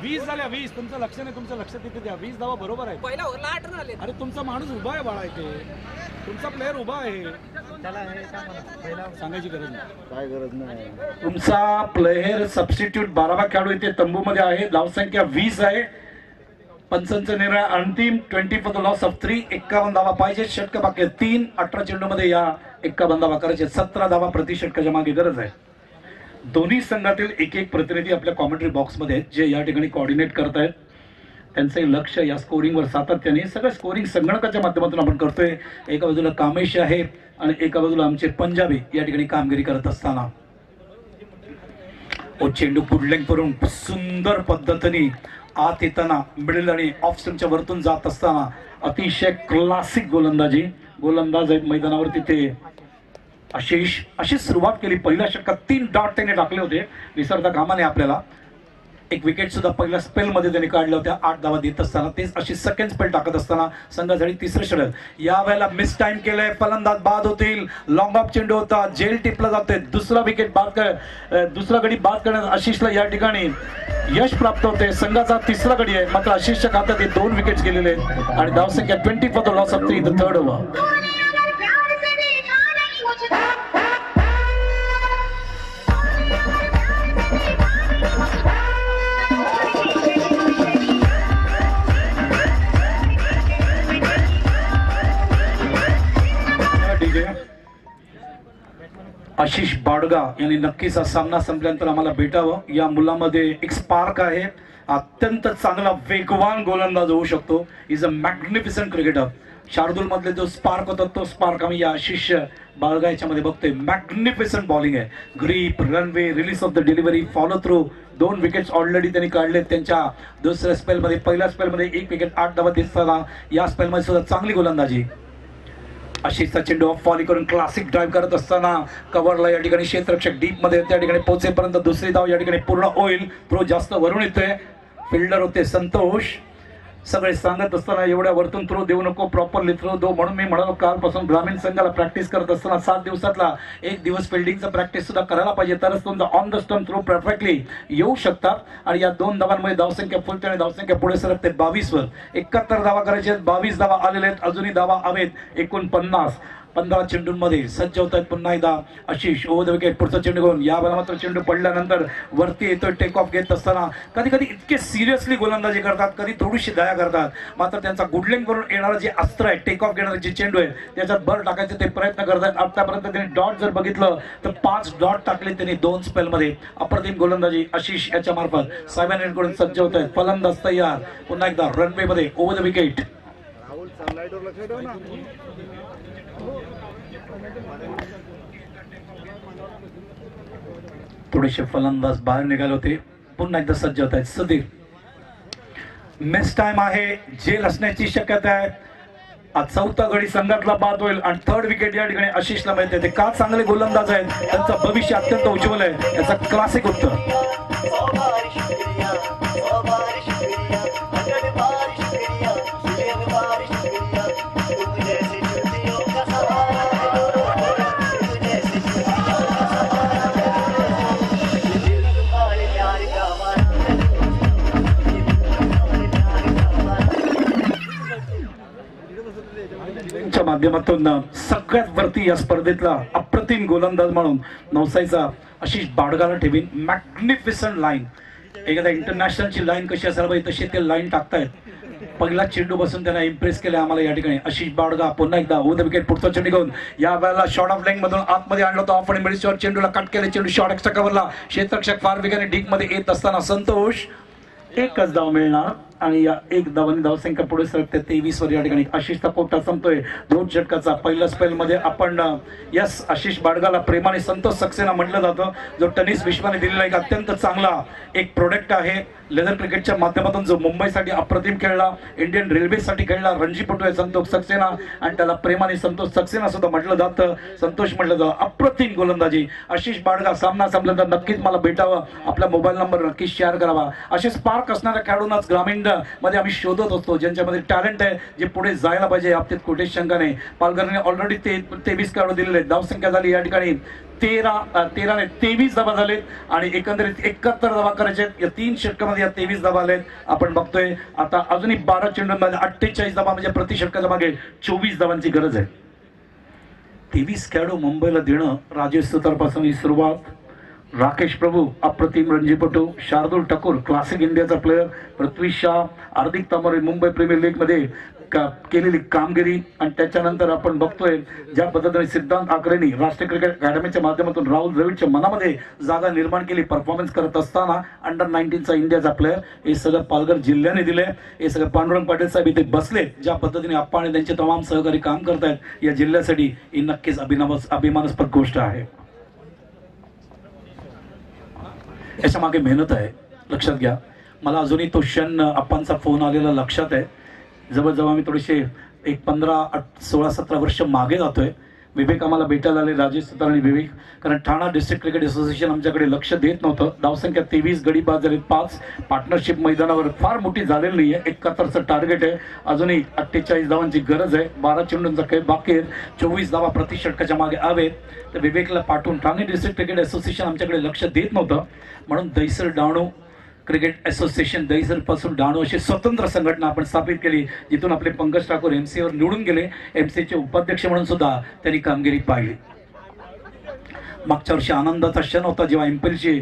वीस झाल्या वीस. तुमचं लक्ष नाही तुमचं लक्ष तिथे द्या. वीस धावा बरोबर आहे पहिला ओव्हरला आठ झाले अरे तुमचा माणूस उभा आहे बाळा इथे. तुमचा प्लेअर उभा आहे. सांगायची गरज नाही. काय गरज नाही तुमचा प्लेयर सबस्टिट्यूट बारावा खेळाडू इथे तंबूमध्ये आहे. धावसंख्या वीस आहे. पंचांचा निर्णय अंतिम. Twenty for the loss of three. एक्कावन्न धावा पाहिजे षटक बाकी आहेत. तीन. अठरा चेंडूमध्ये या एक्कावन्न धावा करायचे. सतरा धावा प्रति षटकाच्या मागे गरज आहे. दोन्ही संघातील एक एक प्रतिनिधी आपल्या कॉमेंट्री बॉक्समध्ये आहेत जे या ठिकाणी कोऑर्डिनेट करतायत त्यांचे लक्ष या स्कोरिंगवर सातत्याने सगळं स्कोरिंग संगणकाच्या माध्यमातून आपण करतोय. एका बाजूला कामेश आहे आणि एका बाजूला आमचे पंजाबी या ठिकाणी कामगिरी करत असताना. ओ चेंडू पुढलेंग करून सुंदर पद्धतीने आत येताना मिडल आणि ऑफ वरतून जात असताना अतिशय क्लासिक गोलंदाजी. गोलंदाज आहेत मैदानावर तिथे. आशिष अशी सुरुवात केली. पहिल्या षटकात तीन डॉट त्याने टाकले होते. विसरता कामा नये आपल्याला एक विकेट सुद्धा पहिल्या स्पेलमध्ये त्याने काढल्या होत्या. आठ धावा देत असताना तेच अशी सेकंड स्पेल टाकत असताना संघासाठी तिसरं षटक. या वेळेला मिस टाइम केलंय. फलंदाज बाद होतील. लॉंग ऑफ चेंडू होता. जेल टिपला जाते दुसरा विकेट बाद कर दुसरा गडी बाद करण्यात आशिषला या ठिकाणी यश प्राप्त होते. संघाचा तिसरा गडी आहे. मात्र आशिषच्या खात्यात दोन विकेट्स गेलेले आहेत. आणि धावसंख्या twenty for the loss of three the third over Ashish Badga यांनी नक्कीच हा सामना संपल्यानंतर आम्हाला भेटावं. या मुलामध्ये एक स्पार्क आहे. अत्यंत चांगला वेगवान गोलंदाज होऊ शकतो. Is a magnificent cricketer Shardul मधले जो स्पार्क होता तो स्पार्क आम्ही या आशिष बाळगा याच्यामध्ये बघतोय. मॅग्निफिसंट बॉलिंग आहे. Grip runway release of the delivery follow through दोन विकेट्स ऑलरेडी त्यांनी काढले त्यांच्या दुसऱ्या स्पेलमध्ये पहिल्या स्पेलमध्ये एक विकेट आठ धावा दिसताना या स्पेलमध्ये सुद्धा चांगली गोलंदाजी. आशिषचा चेंडू ऑफ फॉली करून क्लासिक ड्राईव्ह करत असताना कव्हरला या ठिकाणी क्षेत्ररक्षक डीपमध्ये त्या ठिकाणी पोहोचेपर्यंत दुसरी धाव या ठिकाणी पूर्ण होईल. थ्रो जास्त वरून येतोय. फिल्डर होते संतोष. सगळे सांगत असताना एवढ्या वरतून थ्रो देऊ नको प्रॉपरली थ्रो दो म्हणून मी म्हणालो कालपासून ग्रामीण संघाला प्रॅक्टिस करत असताना सात दिवसातला एक दिवस फिल्डिंगचा प्रॅक्टिस सुद्धा करायला पाहिजे. तरच तुमचा on the stone throw perfectly येऊ शकतात. आणि या दोन धावांमध्ये धावसंख्या फुलते आणि धावसंख्या पुढे सरकते बावीस वर एकाहत्तर धावा करायचे आहेत बावीस धावा आलेले आहेत अजूनही धावा हवेत. एकूण पन्नास पंधरा चेंडूंमध्ये सज्ज होत आहेत पुन्हा एकदा. आशिष ओव्हर द विकेट पुढचा चेंडू घेऊन. या मात्र चेंडू पडल्यानंतर वरती येतोय टेक ऑफ घेत असताना. कधी कधी इतके सिरियसली गोलंदाजी करतात कधी थोडीशी दया करतात. मात्र त्यांचा गुडलिंग करून येणारं जे अस्त्र आहे टेक ऑफ घेणारे जे चेंडू आहे त्याच्यात भर टाकायचे ते प्रयत्न करत आहेत आतापर्यंत त्यांनी डॉट जर बघितलं तर पाच डॉट टाकले त्यांनी दोन स्पेलमध्ये अप्रतिम गोलंदाजी आशिष याच्या मार्फत. सायबॅनकडून सज्ज होत आहेत फलंदाज तयार. पुन्हा एकदा रनवे मध्ये ओव्हर द विकेट राहुल सनलाईटवर लक्ष ठेव ना थोडेसे फलंदाज बाहेर निघाले होते. पुन्हा एकदा सज्ज होत आहेत सुधीर मिस टाइम आहे. जेल असण्याची शक्यता आहे. आज चौथा गडी संघातला बाद होईल आणि थर्ड विकेट या ठिकाणी आशिषला मिळते. ते का चांगले गोलंदाज आहेत? त्यांचं भविष्य अत्यंत उज्ज्वल आहे. याचा क्लासिक उत्तर. माध्यमातून सगळ्यात वरती या स्पर्धेतला अप्रतिम गोलंदाज म्हणून नवसाईचा आशिष बाडगाला ठेवीन. मॅग्निफिसंट लाईन एखादा इंटरनॅशनलची लाईन कशी असायला पाहिजे तशी ते लाईन टाकतायत. पहिला चेंडू बसून त्यांना इम्प्रेस केलं आम्हाला या ठिकाणी. आशिष बाडगा पुन्हा एकदा उद विकेट पुढचा चेंडू घेऊन. या वेळेला शॉर्ट ऑफ लेंग मधून आतमध्ये आणलं होतं ऑफ आणि मिडस्टॉर चेंडूला कट केले चेंडू शॉर्ट एक्स्ट्रा कव्हरला क्षेत्रक्षक फार वेगाने डीकमध्ये येत असताना संतोष एकच धाव मिळणार. आणि या एक धावांनी धावसंख्या पुढे सरकते. तेवीस वर या ठिकाणी आशिषचा पोटा संपतोय. दोन षटकाचा पहिल्या स्पेल मध्ये आपण यस आशिष बाडगाला प्रेमाने संतोष सक्सेना म्हटलं जातं. जो टेनिस विश्वाने दिलेला एक अत्यंत चांगला एक प्रोडक्ट आहे. लेदर क्रिकेटच्या माध्यमातून जो मुंबईसाठी अप्रतिम खेळला इंडियन रेल्वेसाठी खेळला रणजीपटू आहे संतोष सक्सेना आणि त्याला प्रेमाने संतोष सक्सेना सुद्धा म्हटलं जातं. संतोष म्हटलं जातं अप्रतिम गोलंदाजी. आशिष बाडगा सामना संपल्यानंतर नक्कीच मला भेटावं. आपला मोबाईल नंबर नक्कीच शेअर करावा. असे स्पार्क असणाऱ्या खेळाडूंनाच ग्रामीण मध्ये आम्ही शोधत असतो. ज्यांच्यामध्ये टॅलेंट आहे जे पुढे जायला पाहिजे याबाबतीत कुठेच शंका नाही पालघरने ऑलरेडी ते तेवीस कार्ड दिलेले आहेत. धावसंख्या झाली या ठिकाणी. तेरा तेरा नाही तेवीस धाबा झालेत आणि एकंदरीत एकाहत्तर धाबा करायचे आहेत. या तीन षटकामध्ये या तेवीस धाबा आलेत. आपण बघतोय आता अजूनही बारा चेंडूंमध्ये अठ्ठेचाळीस धाबा म्हणजे प्रति षटकाच्या मागे चोवीस धावांची गरज आहे. तेवीस खेळाडू मुंबईला देणं राजेश सुतारपासून ही सुरुवात. राकेश प्रभू अप्रतिम रणजीपटू शार्दुल ठाकूर क्लासिक इंडियाचा प्लेअर पृथ्वी शाह हार्दिक तामरे मुंबई प्रीमियर लीगमध्ये का केलेली कामगिरी. आणि त्याच्यानंतर आपण बघतोय ज्या पद्धतीने सिद्धांत आकरेनी राष्ट्रीय क्रिकेट अकॅडमीच्या माध्यमातून राहुल द्रविडच्या मनामध्ये जागा निर्माण केली परफॉर्मन्स करत असताना अंडर नाईन्टीनचा इंडियाचा प्लेअर हे सगळं पालघर जिल्ह्याने दिले हे सगळं पांडुरंग पाटील साहेब इथे बसले ज्या पद्धतीने आप्पा आणि त्यांचे तमाम सहकारी काम करतायत या जिल्ह्यासाठी ही नक्कीच अभिनव अभिमानास्पद गोष्ट आहे. याच्या मागे मेहनत आहे. लक्षात घ्या. मला अजूनही तो क्षण आप्पांचा फोन आलेला लक्षात आहे. जवळजवळ मी थोडेसे एक पंधरा आठ सोळा सतरा वर्ष मागे जातोय. विवेक आम्हाला भेटायला आले राजेश सतार आणि विवेक. कारण ठाणा डिस्ट्रिक्ट क्रिकेट असोसिएशन आमच्याकडे लक्ष देत नव्हतं. धावसंख्या तेवीस गडी बाद झाले पाच. पार्टनरशिप मैदानावर फार मोठी झालेली नाही आहे एकाहत्तरचं टार्गेट आहे. अजूनही अठ्ठेचाळीस धावांची गरज आहे. बारा चेंडूंचा खेळ बाकी आहेत. चोवीस धावा प्रतिषटकाच्या मागे हवेत. तर विवेकला पाठवून ठाणे डिस्ट्रिक्ट क्रिकेट असोसिएशन आमच्याकडे लक्ष देत नव्हतं. म्हणून दैसर डाणू क्रिकेट असोसिएशन दहीसरपासून पासून अशी स्वतंत्र संघटना आपण स्थापित केली जिथून आपले पंकज ठाकूर एम वर निवडून गेले. एम सीचे उपाध्यक्ष म्हणून सुद्धा त्यांनी कामगिरी पाहिली. मागच्या वर्षी आनंदाचा क्षण होता जेव्हा एमपीएलची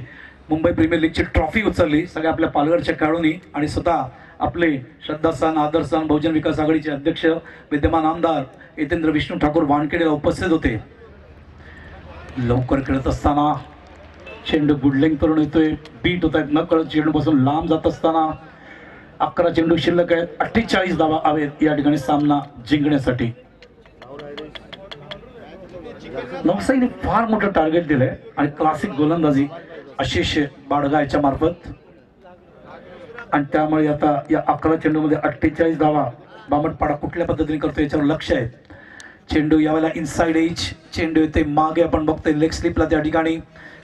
मुंबई प्रीमियर लीगची ट्रॉफी उचलली. सगळ्या आपल्या पालघरच्या खेळाडूंनी आणि स्वतः आपले श्रद्धास्थान आदरस्थान बहुजन विकास आघाडीचे अध्यक्ष विद्यमान आमदार यतेंद्र विष्णू ठाकूर वानखेडेला उपस्थित होते. लवकर खेळत असताना चेंडू बुडलेंग करून येतोय. बीट होत आहेत. नकळत चेंडूपासून लांब जात असताना अकरा चेंडू शिल्लक आहेत. अठ्ठेचाळीस धावा हवेत. या ठिकाणी सामना जिंकण्यासाठी. नवसाईने फार मोठं टार्गेट दिलंय. आणि क्लासिक गोलंदाजी आशिष बाडगा याच्या मार्फत. आणि त्यामुळे आता या अकरा चेंडूमध्ये अठ्ठेचाळीस धावा. बामटपाडा कुठल्या पद्धतीने करतो याच्यावर लक्ष आहे. चेंडू यावेळेला इनसाइड एज चेंडू येते मागे. आपण बघतोय लेग स्लिपला त्या ठिकाणी.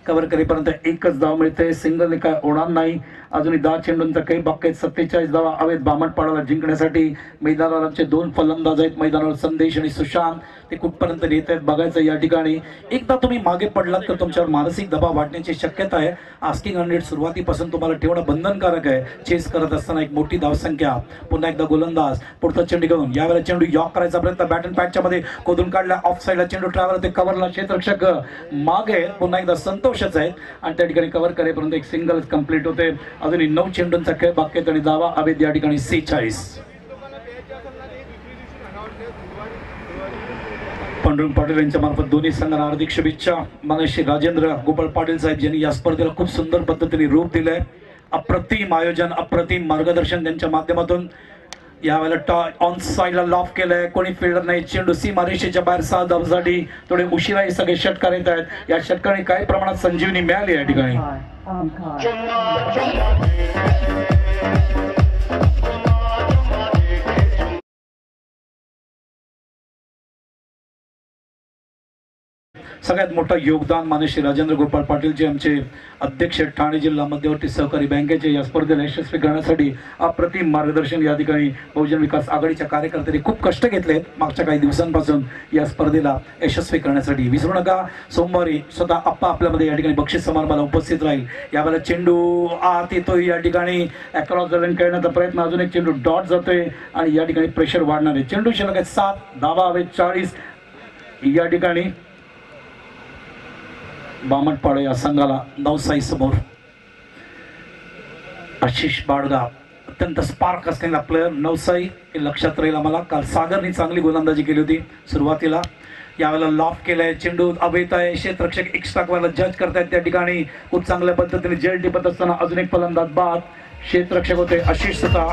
कव्हर करेपर्यंत एकच धाव मिळते. सिंगल काय होणार नाही. अजूनही दहा चेंडूंचा काही बाकी आहेत. सत्तेचाळीस धावा हवेत. बामणपाडाला जिंकण्यासाठी मैदानावर आमचे दोन फलंदाज आहेत. मैदानावर संदेश आणि सुशांत. ते कुठपर्यंत येत आहेत बघायचं या ठिकाणी. एकदा तुम्ही मागे पडलात तर तुमच्यावर मानसिक दबाव वाढण्याची शक्यता आहे. आस्किंग हंड्रेड सुरुवातीपासून तुम्हाला ठेवणं बंधनकारक आहे. चेस करत असताना एक मोठी धावसंख्या. पुन्हा एकदा गोलंदाज. पुढचा चेंडू घेऊन. यावेळेला चेंडू यॉक करायचा पर्यंत बॅट अँड पॅटच्या मध्ये कोदून काढला. ऑफ साईडला चेंडू ट्रॅव्हल ते कव्हरला क्षेत्रक्षक मागे आहेत. पुन्हा एकदा संतोषच आहेत. आणि त्या ठिकाणी कव्हर करेपर्यंत एक सिंगल कंप्लीट होते. अजूनही नऊ चेंडूंचा खेळ बाकी आणि दावा हवेत या ठिकाणी सेहेचाळीस पांडुरंग पाटील यांच्या मार्फत दोन्ही संघांना हार्दिक शुभेच्छा. मगाशी राजेंद्र गोपाळ पाटील साहेब यांनी या स्पर्धेला खूप सुंदर पद्धतीने रूप दिलंय. अप्रतिम आयोजन अप्रतिम मार्गदर्शन त्यांच्या माध्यमातून. यावेळेला टॉ ऑन साईडला लॉफ केलंय. कोणी फिल्डर नाही. चेंडू सीमा रेषेच्या बाहेर सहा धावसाठी थोडे उशिरा हे सगळे षटकार येत आहेत. या षटकाने काही प्रमाणात संजीवनी मिळाली या ठिकाणी. सगळ्यात मोठं योगदान माने श्री राजेंद्र गोपाळ पाटील जे आमचे अध्यक्ष ठाणे जिल्हा मध्यवर्ती सहकारी बँकेचे या स्पर्धेला यशस्वी करण्यासाठी अप्रतिम मार्गदर्शन या ठिकाणी बहुजन विकास आघाडीच्या कार्यकर्त्यांनी खूप कष्ट घेतले मागच्या काही दिवसांपासून या स्पर्धेला यशस्वी करण्यासाठी विसरू नका. सोमवारी स्वतः आप्पा आपल्यामध्ये या ठिकाणी बक्षीस समारंभाला उपस्थित राहील. यावेळेला चेंडू आत येतोय या ठिकाणी. अक्रॉस दरम्यान खेळण्याचा प्रयत्न अजून एक चेंडू डॉट जातोय आणि या ठिकाणी प्रेशर वाढणार आहे. चेंडू शिल्लक आहे सात धावा हवे चाळीस. या ठिकाणी बामटपाडो या संघाला नवसाई समोर. आशिष बाडगा अत्यंत स्पार्क असलेला प्लेअर नवसाई हे लक्षात राहील आम्हाला. काल सागरनी चांगली गोलंदाजी केली होती सुरुवातीला. यावेळेला लॉफ केलाय चेंडू अभेत आहे क्षेत्रक्षक एक्स्ट्रा जज करतायत त्या ठिकाणी. खूप चांगल्या पद्धतीने जेल टिपत असताना अजून एक फलंदाज बाद. क्षेत्रक्षक होते आशिष सुद्धा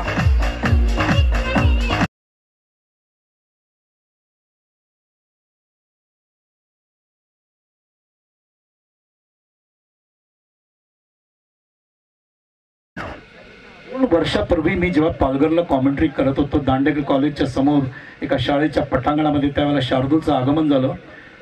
वर्षापूर्वी मी जेव्हा पालघरला कॉमेंट्री करत होतो दांडेकर कॉलेजच्या समोर एका शाळेच्या पटांगणामध्ये त्यावेळेला शार्दूलचं आगमन झालं.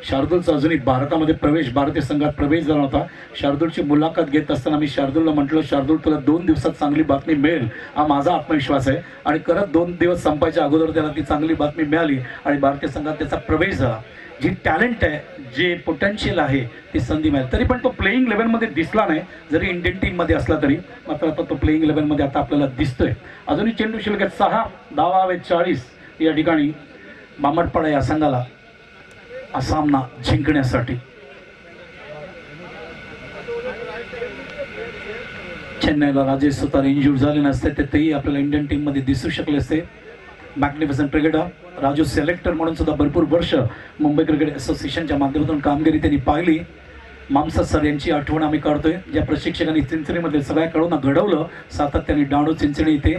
शार्दूलचा अजूनही भारतामध्ये प्रवेश भारतीय संघात प्रवेश झाला होता. शार्दूलची मुलाखत घेत असताना मी शार्दूलला म्हटलं शार्दूल तुला दोन दिवसात चांगली बातमी मिळेल. हा माझा आत्मविश्वास आहे. आणि करत दोन दिवस संपायच्या अगोदर त्याला ती चांगली बातमी मिळाली आणि भारतीय संघात त्याचा प्रवेश झाला. जी टॅलेंट आहे जे पोटेन्शियल आहे ती संधी मिळेल. तरी पण तो प्लेईंग लेवलमध्ये दिसला नाही. जरी इंडियन टीममध्ये असला तरी मात्र आता तो प्लेईंग लेवलमध्ये आता आपल्याला दिसतोय. अजूनही चेंडू शिल्लक सहा दहा वे चाळीस या ठिकाणी बामटपाडा या संघाला. हा सामना जिंकण्यासाठी. चेन्नईला राजेश सुतार इंजूर झाले नसते ते तेही आपल्याला इंडियन टीममध्ये दिसू शकले असते. मॅग्निफिसंट क्रिकेटर राजू सिलेक्टर म्हणून सुद्धा भरपूर वर्ष मुंबई क्रिकेट असोसिएशनच्या माध्यमातून कामगिरी त्यांनी पाहिली. मामसा सर यांची आठवण आम्ही काढतोय. ज्या प्रशिक्षकांनी चिंचणीमध्ये सगळ्या खेळूंना घडवलं सातत्याने डाणू चिंचणी इथे.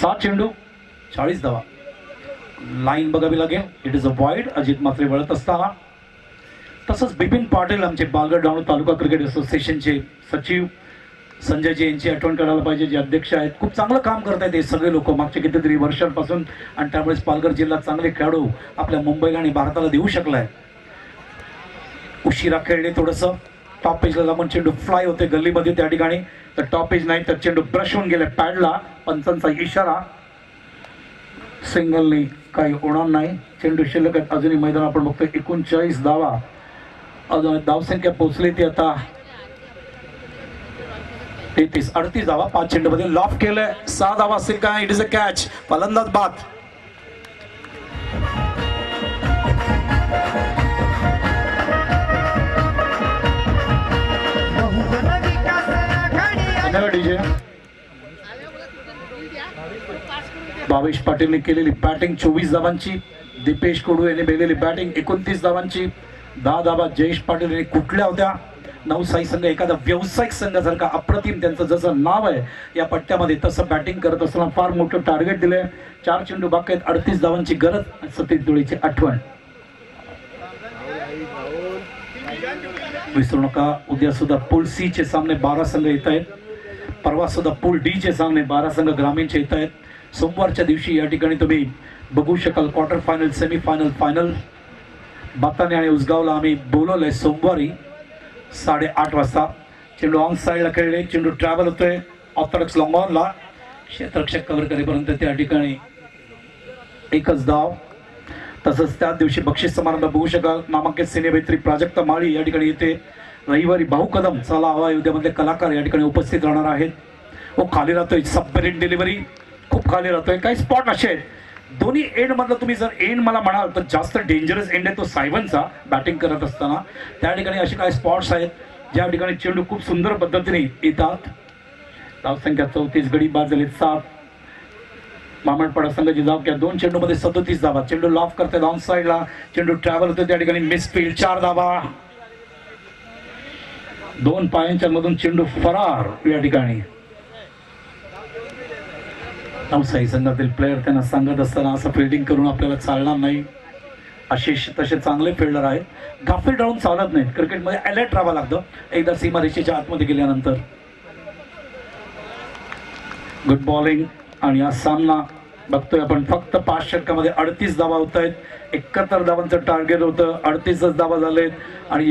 सात चेंडू चाळीस धावा. लाईन बघावी लागेल. It is a wide Ajit Mhatre वळत असताना. तसंच बिपिन पाटील आमचे पालघर डाऊन तालुका क्रिकेट असोसिएशनचे सचिव. संजयजी यांची आठवण करायला पाहिजे. जे अध्यक्ष आहेत. खूप चांगलं काम करत आहेत हे सगळे लोक. मागच्या कितीतरी वर्षांपासून आणि त्यामुळेच पालघर जिल्हा चांगले खेळाडू आपल्या मुंबईला आणि भारताला देऊ शकलाय. उशिरा खेळले थोडंसं. टॉप पेजला लागून चेंडू फ्लाय होते गल्लीमध्ये त्या ठिकाणी. तर टॉप पेज नाही तर चेंडू ब्रश होऊन गेले पॅडला पंचांचा इशारा. सिंगलनी काही होणार नाही. चेंडू शिल्लक आहेत. अजूनही मैदान आपण बघतोय. एकोणचाळीस धावा. अजून धावसंख्या पोहोचली ती आता. तेहतीस अडतीस धावा. पाच चेंडू मध्ये लॉफ केलंय. सहा धावा असतील का? इट इज अ कॅच फलंदाज बाद. भावेश पाटीलने केलेली बॅटिंग चोवीस धावांची दीपेश कोडू यांनी बेलेली बॅटिंग एकोणतीस धावांची. दहा धावा जयेश पाटील यांनी कुठल्या होत्या? नऊ साई संघ एखादा व्यावसायिक संघासारखा अप्रतिम त्यांचं जसं नाव आहे या पट्ट्यामध्ये तसं बॅटिंग करत असताना फार मोठं टार्गेट दिलंय. चार चेंडू बाकी आहेत अडतीस धावांची गरज आणि सतीश धुळेची आठवण. विसरू नका उद्या सुद्धा पूल सी चे सामने बारा संघ येत आहेत. परवा सुद्धा पूल डी चे सामने बारा संघ ग्रामीणचे येत आहेत. सोमवारच्या दिवशी या ठिकाणी तुम्ही बघू शकाल quarter final semi final final बाताने आणि उसगावला आम्ही बोलवलंय सोमवारी साडेआठ वाजता. चेंडू ऑन साईडला खेळले चेंडू ट्रॅव्हल होतोय. ऑर्थोडॉक्स लॉंगॉनला क्षेत्रक्षक कव्हर करेपर्यंत त्या ठिकाणी एकच धाव. तसंच त्याच दिवशी बक्षीस समारंभ बघू शकाल. नामांकित सिनेभित्री प्राजक्ता माळी या ठिकाणी येते रविवारी भाऊ कदम चला हवा युद्धामधले कलाकार या ठिकाणी उपस्थित राहणार आहेत. हो खाली राहतोय सबमेरिट डिलिव्हरी खूप खाली राहतोय. काही स्पॉट असे आहेत. दोन्ही एंड मधला तुम्ही जर एंड मला म्हणाल तर जास्त डेंजरस एंड आहे तो सायवनचा बॅटिंग करत असताना. त्या ठिकाणी असे काही स्पॉट्स आहेत ज्या ठिकाणी चेंडू खूप सुंदर पद्धतीने येतात. धावसंख्या चौतीस गडी बाद झाले सात. मामडपाडा संघाची धाव घ्या दोन चेंडूमध्ये सदतीस सदोतीस धावा. चेंडू लॉफ करते डाऊन साईडला चेंडू ट्रॅव्हल होते त्या ठिकाणी. मिस फील्ड चार धावा. दोन पायांच्या मधून चेंडू फरार या ठिकाणी. नवसाई संघातील प्लेयर त्यांना सांगत असताना असं फिल्डिंग करून आपल्याला चालणार नाही. असे तसे चांगले फिल्डर आहेत. गाफील राहून चालत नाहीत. क्रिकेटमध्ये अलर्ट राहावं लागतं. एकदा सीमारेषेच्या आतमध्ये गेल्यानंतर. गुड बॉलिंग आणि हा सामना बघतोय आपण. फक्त पाच षटकामध्ये अडतीस धावा होत आहेत. एकाहत्तर धावांचं टार्गेट होतं. अडतीसच धावा झालेत. आणि